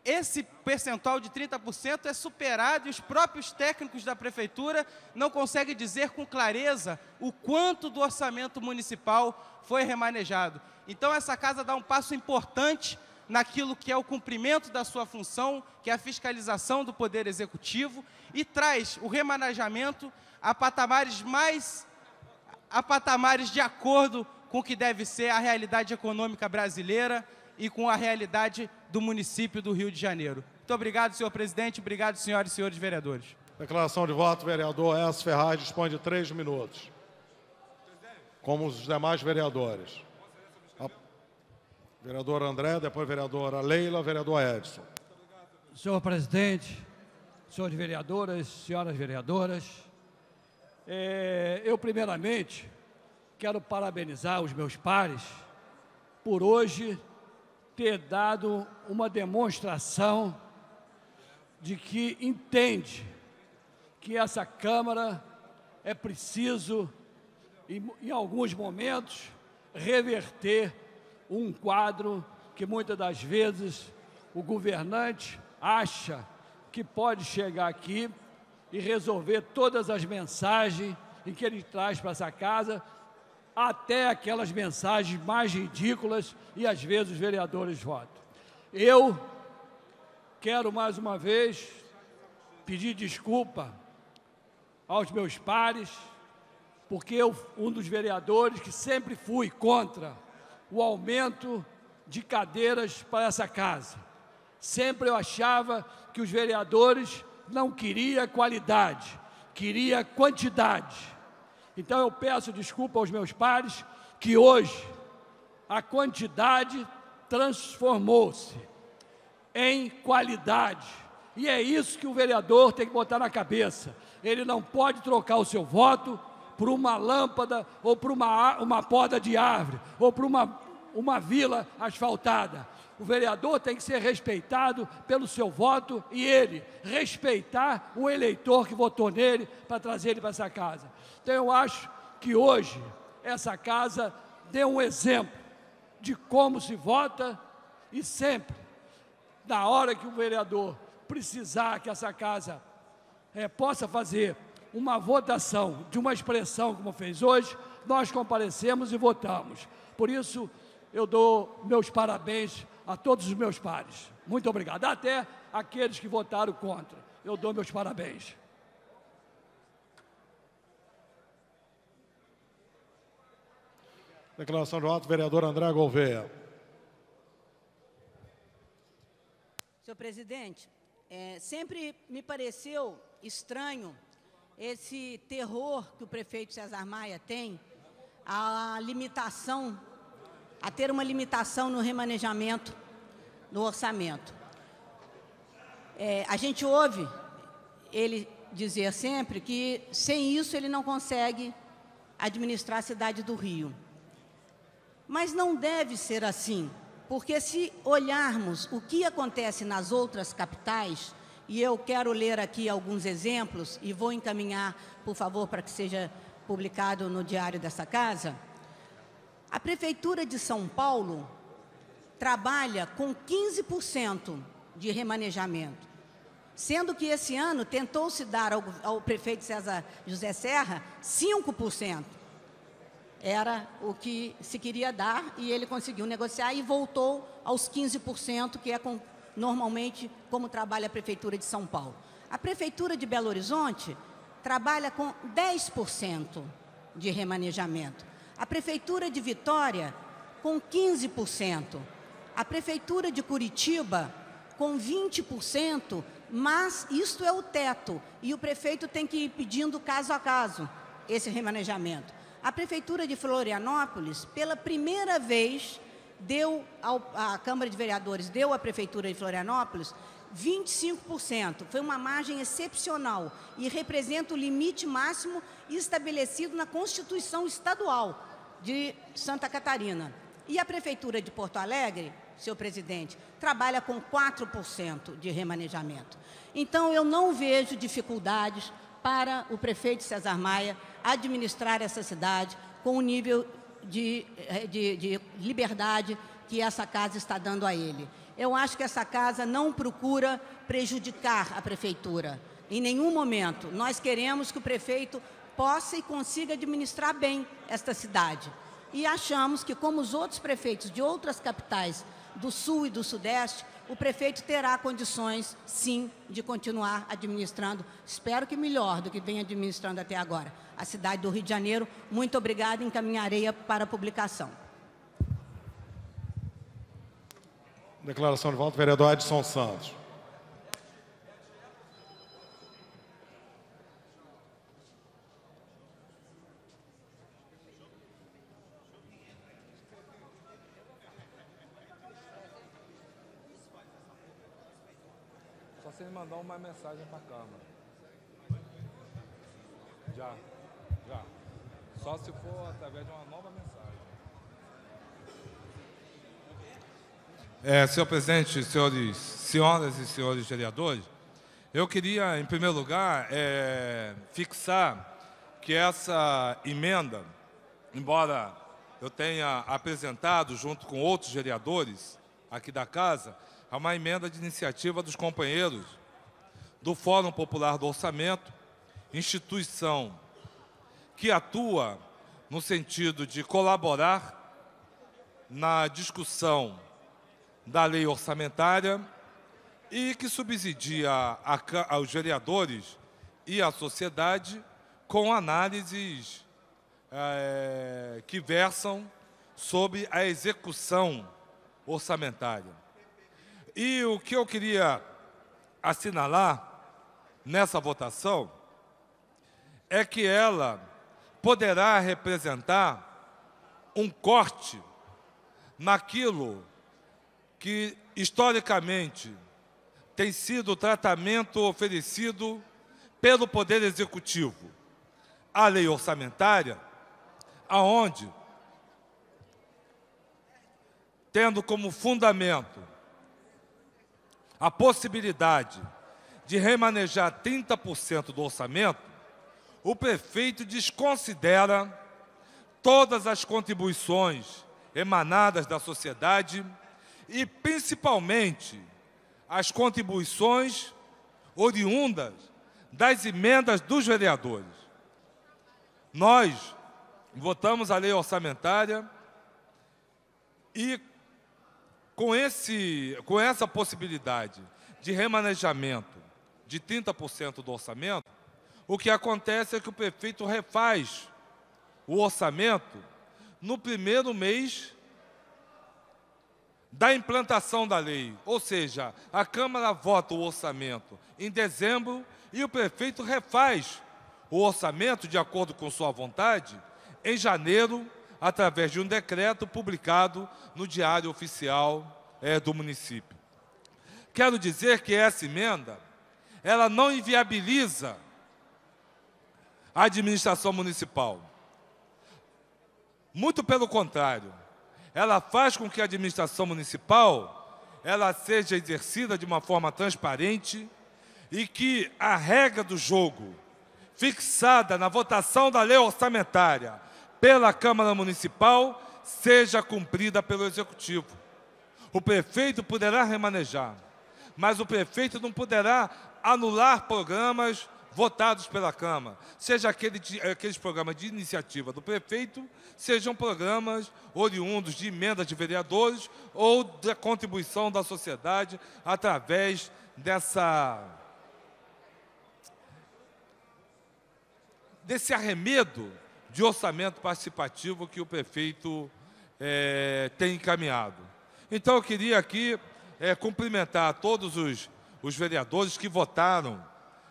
esse percentual de 30% é superado e os próprios técnicos da prefeitura não conseguem dizer com clareza o quanto do orçamento municipal foi remanejado. Então, essa casa dá um passo importante naquilo que é o cumprimento da sua função, que é a fiscalização do Poder Executivo, e traz o remanejamento a patamares mais a patamares de acordo com o que deve ser a realidade econômica brasileira e com a realidade do município do Rio de Janeiro. Muito obrigado, senhor presidente. Obrigado, senhoras e senhores vereadores. Declaração de voto, vereador S. Ferraz, dispõe de três minutos. Como os demais vereadores. A... Vereador André, depois vereadora Leila, vereador Edson. Senhor presidente, senhores vereadoras, senhoras vereadoras, é, eu primeiramente quero parabenizar os meus pares por hoje ter dado uma demonstração de que entende que essa Câmara é preciso em, em alguns momentos, reverter um quadro que muitas das vezes o governante acha que pode chegar aqui e resolver todas as mensagens em que ele traz para essa casa, até aquelas mensagens mais ridículas e às vezes os vereadores votam. Eu quero mais uma vez pedir desculpa aos meus pares, porque eu, um dos vereadores que sempre fui contra o aumento de cadeiras para essa casa. Sempre eu achava que os vereadores não queriam qualidade, queria quantidade. Então eu peço desculpa aos meus pares que hoje a quantidade transformou-se em qualidade. E é isso que o vereador tem que botar na cabeça. Ele não pode trocar o seu voto por uma lâmpada ou por uma, uma poda de árvore ou por uma, uma vila asfaltada. O vereador tem que ser respeitado pelo seu voto e ele respeitar o eleitor que votou nele para trazer ele para essa casa. Então eu acho que hoje essa casa deu um exemplo de como se vota e sempre, na hora que o vereador precisar que essa casa é, possa fazer uma votação de uma expressão como fez hoje, nós comparecemos e votamos. Por isso, eu dou meus parabéns a todos os meus pares. Muito obrigado. Até aqueles que votaram contra. Eu dou meus parabéns. Declaração de voto, vereador André Gouveia. Senhor presidente, é, sempre me pareceu estranho esse terror que o prefeito César Maia tem, a limitação, a ter uma limitação no remanejamento no orçamento. É, a gente ouve ele dizer sempre que sem isso ele não consegue administrar a cidade do Rio. Mas não deve ser assim, porque se olharmos o que acontece nas outras capitais, e eu quero ler aqui alguns exemplos e vou encaminhar, por favor, para que seja publicado no diário dessa casa. A Prefeitura de São Paulo trabalha com 15% de remanejamento, sendo que esse ano tentou-se dar ao, ao prefeito César José Serra 5%. Era o que se queria dar e ele conseguiu negociar e voltou aos 15%, que é com normalmente como trabalha a Prefeitura de São Paulo. A Prefeitura de Belo Horizonte trabalha com 10% de remanejamento. A Prefeitura de Vitória com 15%. A Prefeitura de Curitiba com 20%, mas isto é o teto e o prefeito tem que ir pedindo caso a caso esse remanejamento. A Prefeitura de Florianópolis, pela primeira vez, deu a Câmara de Vereadores, deu à Prefeitura de Florianópolis 25%. Foi uma margem excepcional e representa o limite máximo estabelecido na Constituição Estadual de Santa Catarina. E a Prefeitura de Porto Alegre, seu presidente, trabalha com 4% de remanejamento. Então, eu não vejo dificuldades para o prefeito Cesar Maia administrar essa cidade com o nível de, eh, de, de liberdade que essa casa está dando a ele. Eu acho que essa casa não procura prejudicar a prefeitura. Em nenhum momento. Nós queremos que o prefeito possa e consiga administrar bem esta cidade. E achamos que, como os outros prefeitos de outras capitais do Sul e do Sudeste, o prefeito terá condições, sim, de continuar administrando, espero que melhor do que vem administrando até agora, a cidade do Rio de Janeiro. Muito obrigada, encaminharei para a publicação. Declaração de voto, vereador Edson Santos. Mandar uma mensagem para a Câmara. Já, já. Só se for através de uma nova mensagem. É, senhor presidente, senhores, senhoras e senhores vereadores, eu queria, em primeiro lugar, é, fixar que essa emenda embora eu tenha apresentado, junto com outros vereadores aqui da casa, uma emenda de iniciativa dos companheiros do Fórum Popular do Orçamento, instituição que atua no sentido de colaborar na discussão da lei orçamentária e que subsidia a, aos vereadores e à sociedade com análises é, que versam sobre a execução orçamentária. E o que eu queria assinalar nessa votação é que ela poderá representar um corte naquilo que historicamente tem sido o tratamento oferecido pelo Poder Executivo. A lei orçamentária, aonde, tendo como fundamento a possibilidade de remanejar 30% do orçamento, o prefeito desconsidera todas as contribuições emanadas da sociedade e, principalmente, as contribuições oriundas das emendas dos vereadores. Nós votamos a lei orçamentária e, com, esse, com essa possibilidade de remanejamento de 30% do orçamento, o que acontece é que o prefeito refaz o orçamento no primeiro mês da implantação da lei. Ou seja, a Câmara vota o orçamento em dezembro e o prefeito refaz o orçamento, de acordo com sua vontade, em janeiro, através de um decreto publicado no Diário Oficial é, do município. Quero dizer que essa emenda, ela não inviabiliza a administração municipal. Muito pelo contrário, ela faz com que a administração municipal ela seja exercida de uma forma transparente e que a regra do jogo fixada na votação da lei orçamentária pela Câmara Municipal seja cumprida pelo Executivo. O prefeito poderá remanejar, mas o prefeito não poderá anular programas votados pela Câmara, seja aquele, aqueles programas de iniciativa do prefeito, sejam programas oriundos de emendas de vereadores ou da contribuição da sociedade através dessa desse arremedo de orçamento participativo que o prefeito é, tem encaminhado. Então, eu queria aqui é, cumprimentar todos os, os vereadores que votaram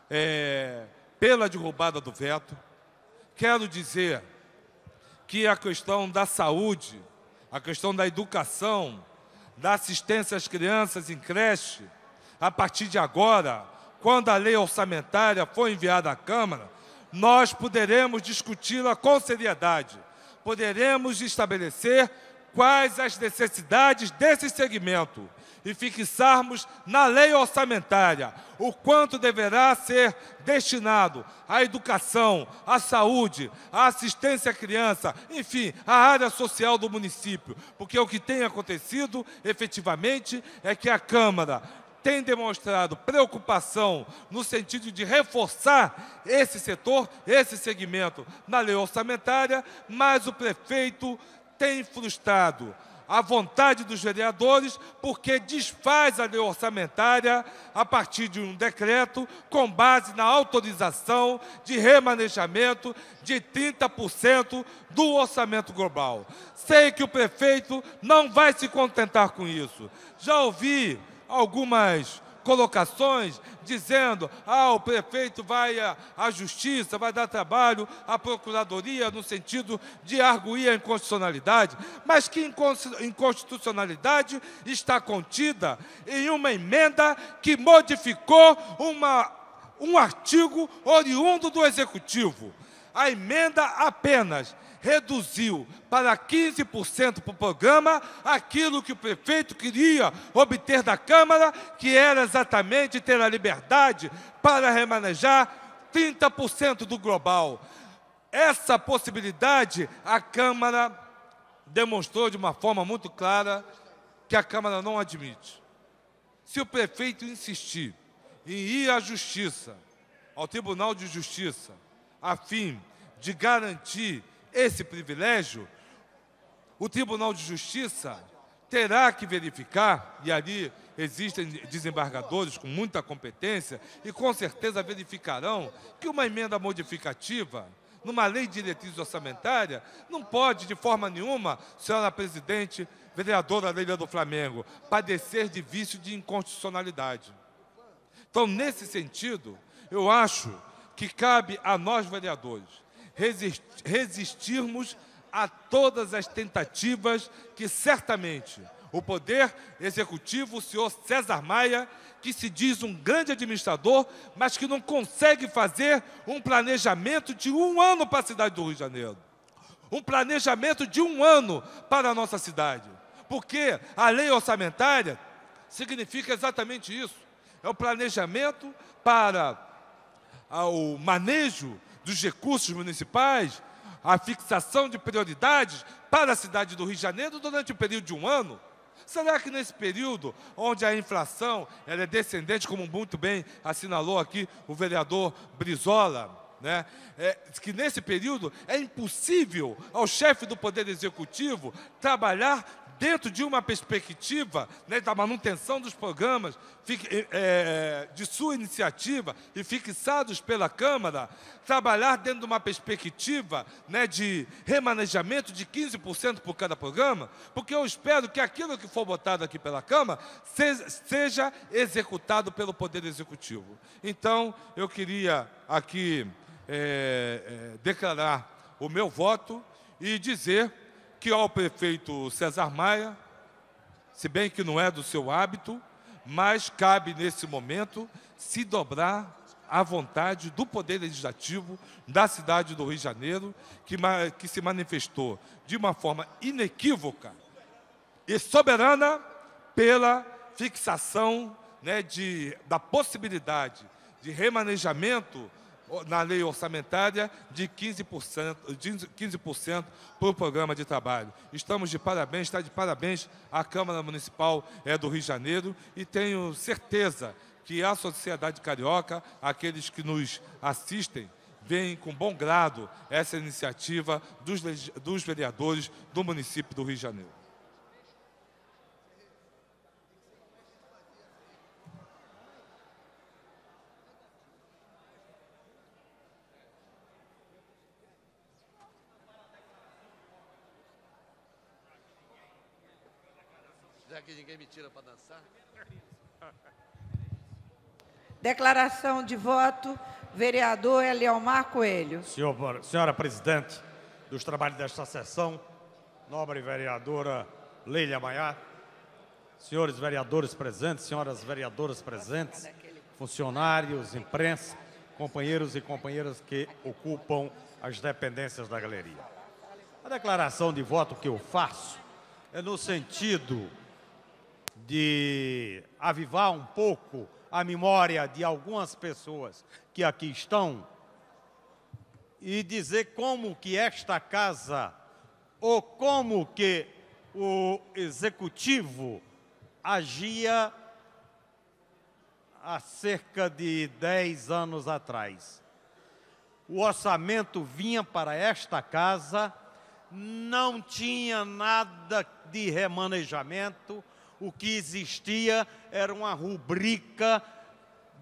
é, pela derrubada do veto. Quero dizer que a questão da saúde, a questão da educação, da assistência às crianças em creche, a partir de agora, quando a lei orçamentária for enviada à Câmara, nós poderemos discuti-la com seriedade, poderemos estabelecer quais as necessidades desse segmento e fixarmos na lei orçamentária o quanto deverá ser destinado à educação, à saúde, à assistência à criança, enfim, à área social do município. Porque o que tem acontecido, efetivamente, é que a Câmara tem demonstrado preocupação no sentido de reforçar esse setor, esse segmento na lei orçamentária, mas o prefeito tem frustrado a vontade dos vereadores, porque desfaz a lei orçamentária a partir de um decreto com base na autorização de remanejamento de 30% do orçamento global. Sei que o prefeito não vai se contentar com isso. Já ouvi algumas colocações dizendo: ah, o prefeito vai à, justiça, vai dar trabalho à procuradoria no sentido de arguir a inconstitucionalidade, mas que inconstitucionalidade está contida em uma emenda que modificou uma, um artigo oriundo do Executivo. A emenda apenas reduziu para 15% para o programa aquilo que o prefeito queria obter da Câmara, que era exatamente ter a liberdade para remanejar 30% do global. essa possibilidade a Câmara demonstrou de uma forma muito clara que a Câmara não admite. Se o prefeito insistir em ir à Justiça, ao Tribunal de Justiça, a fim de garantir esse privilégio, o Tribunal de Justiça terá que verificar, e ali existem desembargadores com muita competência, e com certeza verificarão que uma emenda modificativa numa lei de diretriz orçamentária não pode, de forma nenhuma, senhora presidente, vereadora Leila do Flamengo, padecer de vício de inconstitucionalidade. Então, nesse sentido, eu acho que cabe a nós, vereadores, resistirmos a todas as tentativas que certamente o Poder Executivo, o senhor César Maia, que se diz um grande administrador, mas que não consegue fazer um planejamento de um ano para a cidade do Rio de Janeiro. Um planejamento de um ano para a nossa cidade. Porque a lei orçamentária significa exatamente isso. É o planejamento para o manejo dos recursos municipais, a fixação de prioridades para a cidade do Rio de Janeiro durante o período de um ano. Será que nesse período, onde a inflação ela é descendente, como muito bem assinalou aqui o vereador Brizola, né? É, que nesse período é impossível ao chefe do Poder Executivo trabalhar dentro de uma perspectiva né, da manutenção dos programas fique, é, de sua iniciativa e fixados pela Câmara, trabalhar dentro de uma perspectiva né, de remanejamento de 15% por cada programa, porque eu espero que aquilo que for votado aqui pela Câmara seja, seja executado pelo Poder Executivo. Então, eu queria aqui é, é declarar o meu voto e dizer que ao prefeito César Maia, se bem que não é do seu hábito, mas cabe nesse momento se dobrar à vontade do Poder Legislativo da cidade do Rio de Janeiro, que, que se manifestou de uma forma inequívoca e soberana pela fixação né, de, da possibilidade de remanejamento na lei orçamentária de 15%, de 15 para o programa de trabalho. Estamos de parabéns, está de parabéns a Câmara Municipal é, do Rio de Janeiro e tenho certeza que a sociedade carioca, aqueles que nos assistem, veem com bom grado essa iniciativa dos, dos vereadores do município do Rio de Janeiro. Ninguém me tira para dançar? Declaração de voto, vereador Eliomar Coelho. Senhor, senhora Presidente dos trabalhos desta sessão, nobre vereadora Leila Maiar, senhores vereadores presentes, senhoras vereadoras presentes, funcionários, imprensa, companheiros e companheiras que ocupam as dependências da galeria. A declaração de voto que eu faço é no sentido de avivar um pouco a memória de algumas pessoas que aqui estão e dizer como que esta casa ou como que o executivo agia há cerca de 10 anos atrás. O orçamento vinha para esta casa, não tinha nada de remanejamento, o que existia era uma rubrica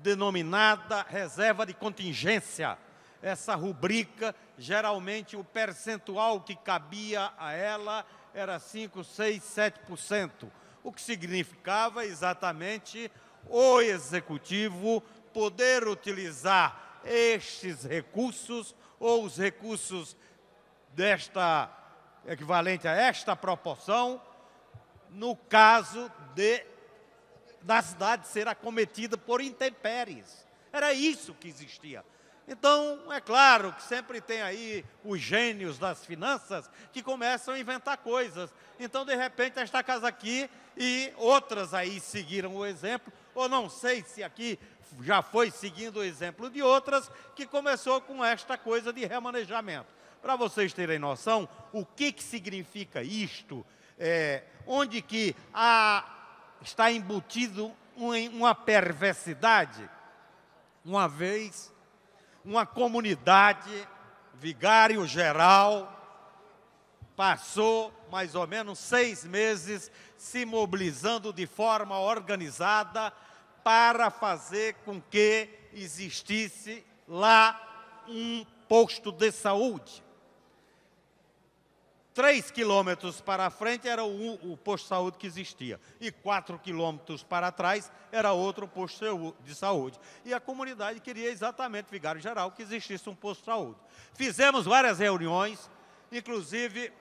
denominada reserva de contingência. Essa rubrica, geralmente, o percentual que cabia a ela era 5, 6, 7%, o que significava exatamente o executivo poder utilizar estes recursos ou os recursos desta equivalente a esta proporção no caso de da cidade ser acometida por intempéries. Era isso que existia. Então, é claro que sempre tem aí os gênios das finanças que começam a inventar coisas. Então, de repente, esta casa aqui e outras aí seguiram o exemplo, ou não sei se aqui já foi seguindo o exemplo de outras, que começou com esta coisa de remanejamento. Para vocês terem noção, o que, que significa isto, é, onde que há, está embutido um- uma perversidade. Uma vez, uma comunidade, vigário geral, passou mais ou menos seis meses se mobilizando de forma organizada para fazer com que existisse lá um posto de saúde. Três quilômetros para frente era o, o posto de saúde que existia, e quatro quilômetros para trás era outro posto de saúde. E a comunidade queria exatamente, Vigário Geral, que existisse um posto de saúde. Fizemos várias reuniões, inclusive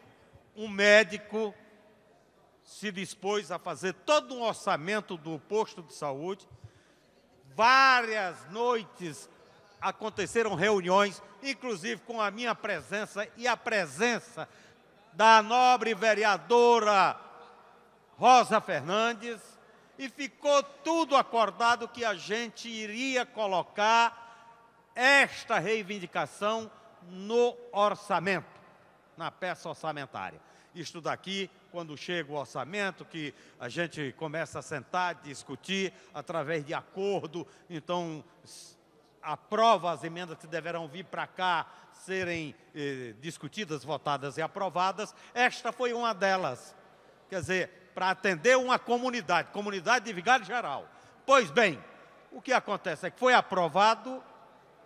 um médico se dispôs a fazer todo um orçamento do posto de saúde. Várias noites aconteceram reuniões, inclusive com a minha presença e a presença da nobre vereadora Rosa Fernandes, e ficou tudo acordado que a gente iria colocar esta reivindicação no orçamento, na peça orçamentária. Isto daqui, quando chega o orçamento, que a gente começa a sentar, discutir através de acordo, então aprova as emendas que deverão vir para cá serem eh, discutidas, votadas e aprovadas. Esta foi uma delas. Quer dizer, para atender uma comunidade, comunidade de Vigário Geral. Pois bem, o que acontece é que foi aprovado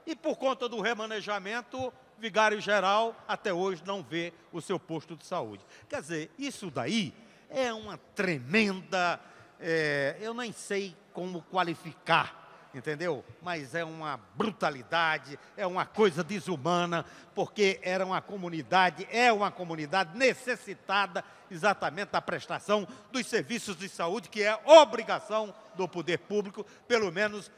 e por conta do remanejamento, Vigário Geral até hoje não vê o seu posto de saúde. Quer dizer, isso daí é uma tremenda, eh, eu nem sei como qualificar, entendeu? Mas é uma brutalidade, é uma coisa desumana, porque era uma comunidade, é uma comunidade necessitada exatamente da prestação dos serviços de saúde, que é obrigação do poder público, pelo menos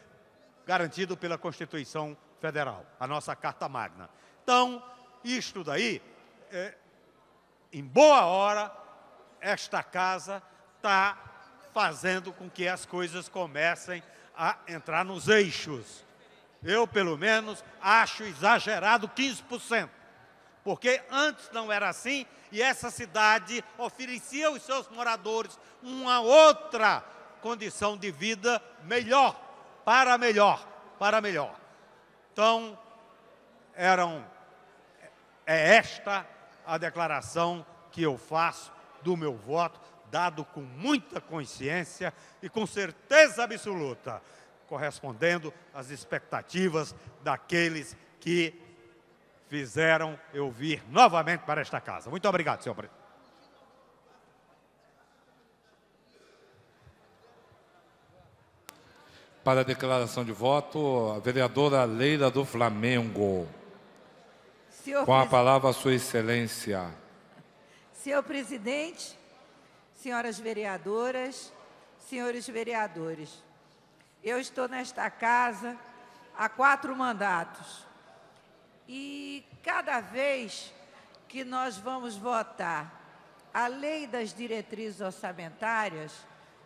garantido pela Constituição Federal, a nossa Carta Magna. Então, isto daí, é, em boa hora, esta casa está fazendo com que as coisas comecem a entrar nos eixos. Eu, pelo menos, acho exagerado 15%. Porque antes não era assim e essa cidade oferecia aos seus moradores uma outra condição de vida melhor, para melhor, para melhor. Então, eram é esta a declaração que eu faço do meu voto, dado com muita consciência e com certeza absoluta, correspondendo às expectativas daqueles que fizeram eu vir novamente para esta casa. Muito obrigado, senhor presidente. Para a declaração de voto, a vereadora Leila do Flamengo. Senhor, Com a palavra, Sua Excelência. senhor presidente, senhoras vereadoras, senhores vereadores, eu estou nesta casa há quatro mandatos. E cada vez que nós vamos votar a lei das diretrizes orçamentárias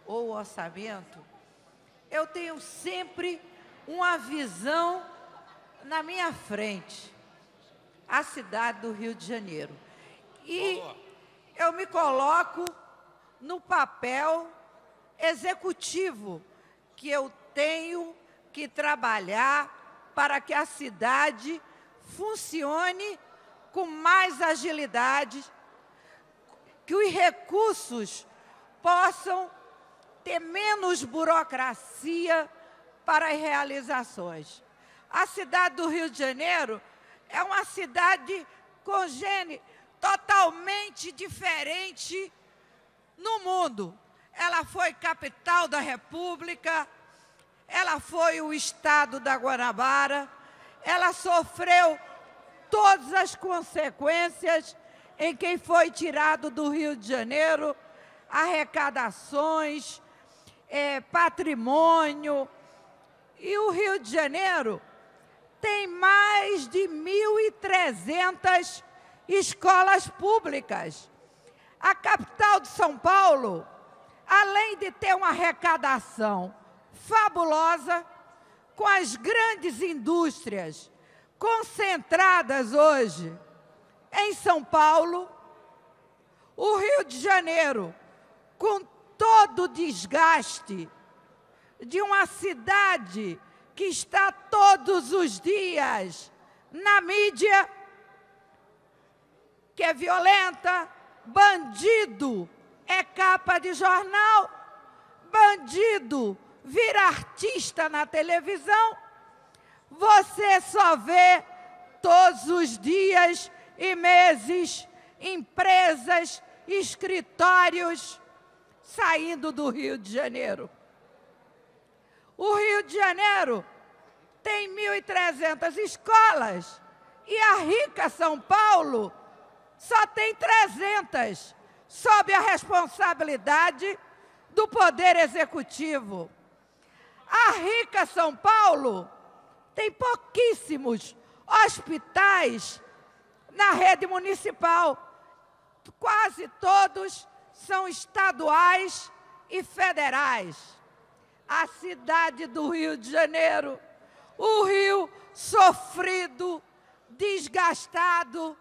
ou orçamento, eu tenho sempre uma visão na minha frente, a cidade do Rio de Janeiro. E eu me coloco no papel executivo que eu tenho que trabalhar para que a cidade funcione com mais agilidade, que os recursos possam ter menos burocracia para as realizações. A cidade do Rio de Janeiro é uma cidade congênere, totalmente diferente no mundo. Ela foi capital da República, ela foi o estado da Guanabara, ela sofreu todas as consequências em quem foi tirado do Rio de Janeiro, arrecadações, eh, patrimônio. E o Rio de Janeiro tem mais de 1.300 escolas públicas. A capital de São Paulo, além de ter uma arrecadação fabulosa, com as grandes indústrias concentradas hoje em São Paulo, o Rio de Janeiro, com todo o desgaste de uma cidade que está todos os dias na mídia, que é violenta, bandido é capa de jornal, bandido vira artista na televisão, você só vê todos os dias e meses empresas, escritórios saindo do Rio de Janeiro. O Rio de Janeiro tem 1.300 escolas e a rica São Paulo só tem 300, sob a responsabilidade do Poder Executivo. A rica São Paulo tem pouquíssimos hospitais na rede municipal. Quase todos são estaduais e federais. A cidade do Rio de Janeiro, o Rio sofrido, desgastado,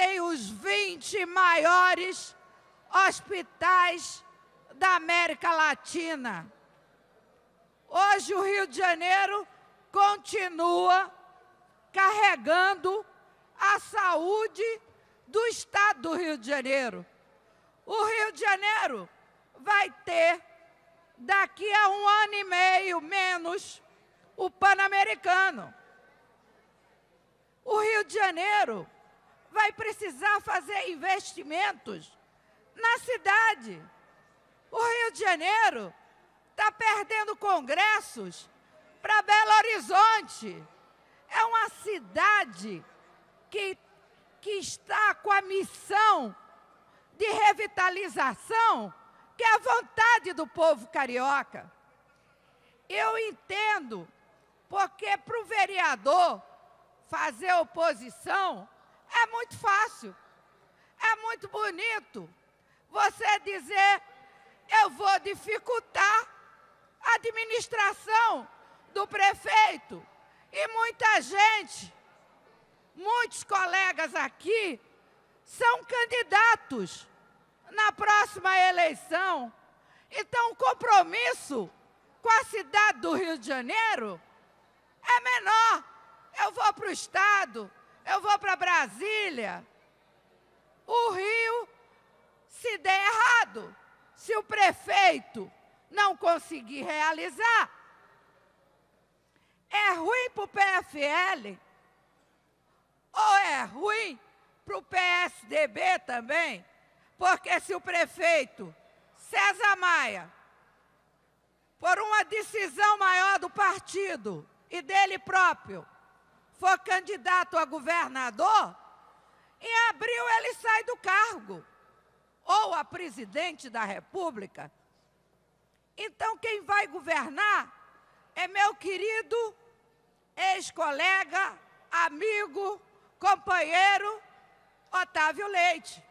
tem os 20 maiores hospitais da América Latina. Hoje o Rio de Janeiro continua carregando a saúde do estado do Rio de Janeiro. O Rio de Janeiro vai ter, daqui a um ano e meio menos, o Pan-Americano. O Rio de Janeiro vai precisar fazer investimentos na cidade. O Rio de Janeiro está perdendo congressos para Belo Horizonte. É uma cidade que, que está com a missão de revitalização, que é a vontade do povo carioca. Eu entendo, porque para o vereador fazer oposição é muito fácil, é muito bonito. Você dizer, eu vou dificultar a administração do prefeito. E muita gente, muitos colegas aqui, são candidatos na próxima eleição. Então, o compromisso com a cidade do Rio de Janeiro é menor. Eu vou para o Estado, eu vou para Brasília. O Rio, se der errado, se o prefeito não conseguir realizar, é ruim para o PFL ou é ruim para o PSDB também? Porque se o prefeito César Maia, por uma decisão maior do partido e dele próprio, for candidato a governador, em abril ele sai do cargo, ou a presidente da República. Então, quem vai governar é meu querido ex-colega, amigo, companheiro Otávio Leite.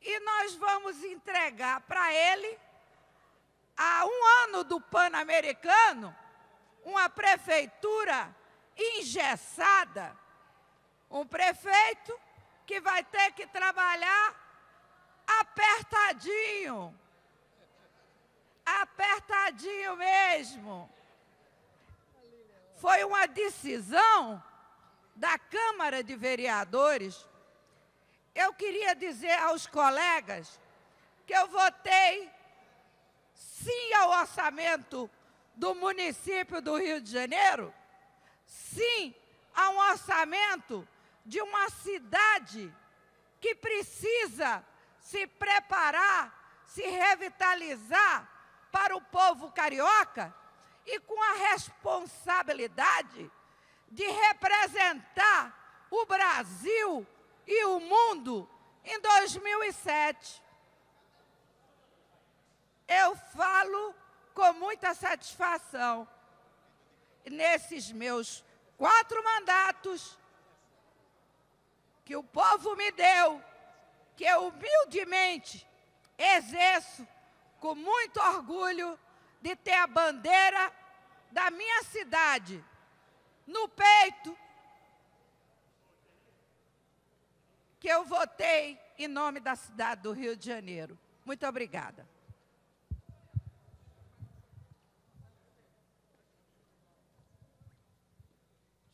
E nós vamos entregar para ele, há um ano do Pan-Americano, uma prefeitura engessada, um prefeito que vai ter que trabalhar apertadinho, apertadinho mesmo. Foi uma decisão da Câmara de Vereadores. Eu queria dizer aos colegas que eu votei sim ao orçamento do município do Rio de Janeiro, sim a um orçamento de uma cidade que precisa se preparar, se revitalizar para o povo carioca e com a responsabilidade de representar o Brasil e o mundo em 2007. Eu falo com muita satisfação nesses meus quatro mandatos que o povo me deu, que eu humildemente exerço com muito orgulho de ter a bandeira da minha cidade no peito. eu votei em nome da cidade do Rio de Janeiro. Muito obrigada.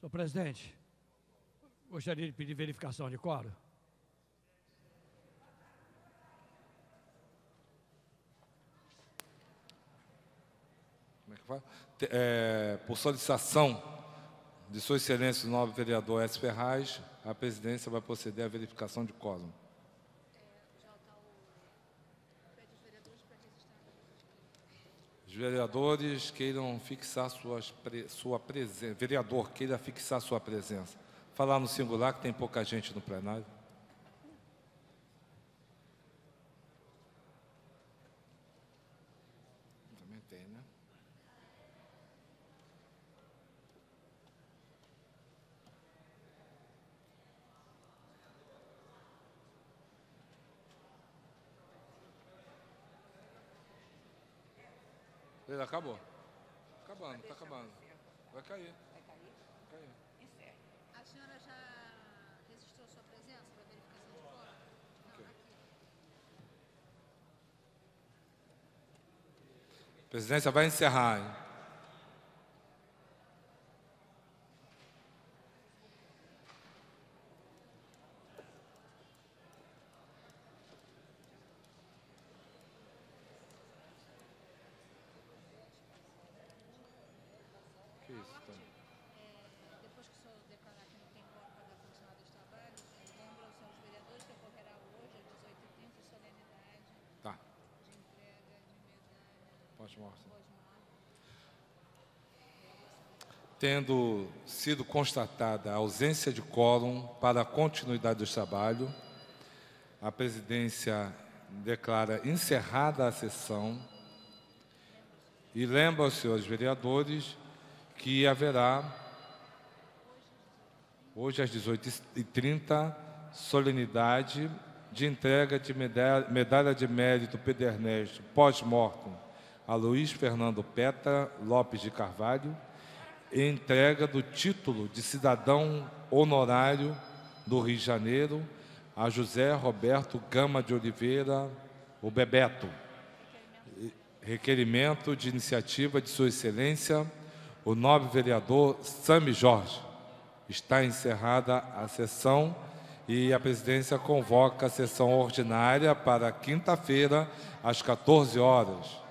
Senhor presidente, gostaria de pedir verificação de quórum. Como é que fala? É, por solicitação de Sua Excelência o nobre vereador S. Ferraz, a presidência vai proceder à verificação de quórum. Vereadores queiram fixar suas sua presença. Vereador queira fixar sua presença. Falar no singular que tem pouca gente no plenário. Também tem, né? Ele acabou. Acabando, está acabando. Vai cair. Vai cair? A senhora já registrou sua presença para verificação de quórum? Não, aqui. A presidência vai encerrar. Hein? Que isso, Tânia? É, depois que o senhor declarar que não tem quórum para dar continuidade aos trabalhos, lembra os senhores vereadores que ocorrerá hoje, às 18h30, solenidade Tá. de entrega de medalha Pós-mortem. pós-morte. Tendo sido constatada a ausência de quórum para a continuidade do trabalho, a presidência declara encerrada a sessão e lembra aos senhores vereadores que haverá, hoje às 18h30, solenidade de entrega de medalha, de mérito Pedernesto pós-mortem a Luiz Fernando Petra Lopes de Carvalho e entrega do título de cidadão honorário do Rio de Janeiro a José Roberto Gama de Oliveira, o Bebeto. Requerimento de iniciativa de Sua Excelência, o nobre vereador Sami Jorge. Está encerrada a sessão e a presidência convoca a sessão ordinária para quinta-feira, às 14 horas.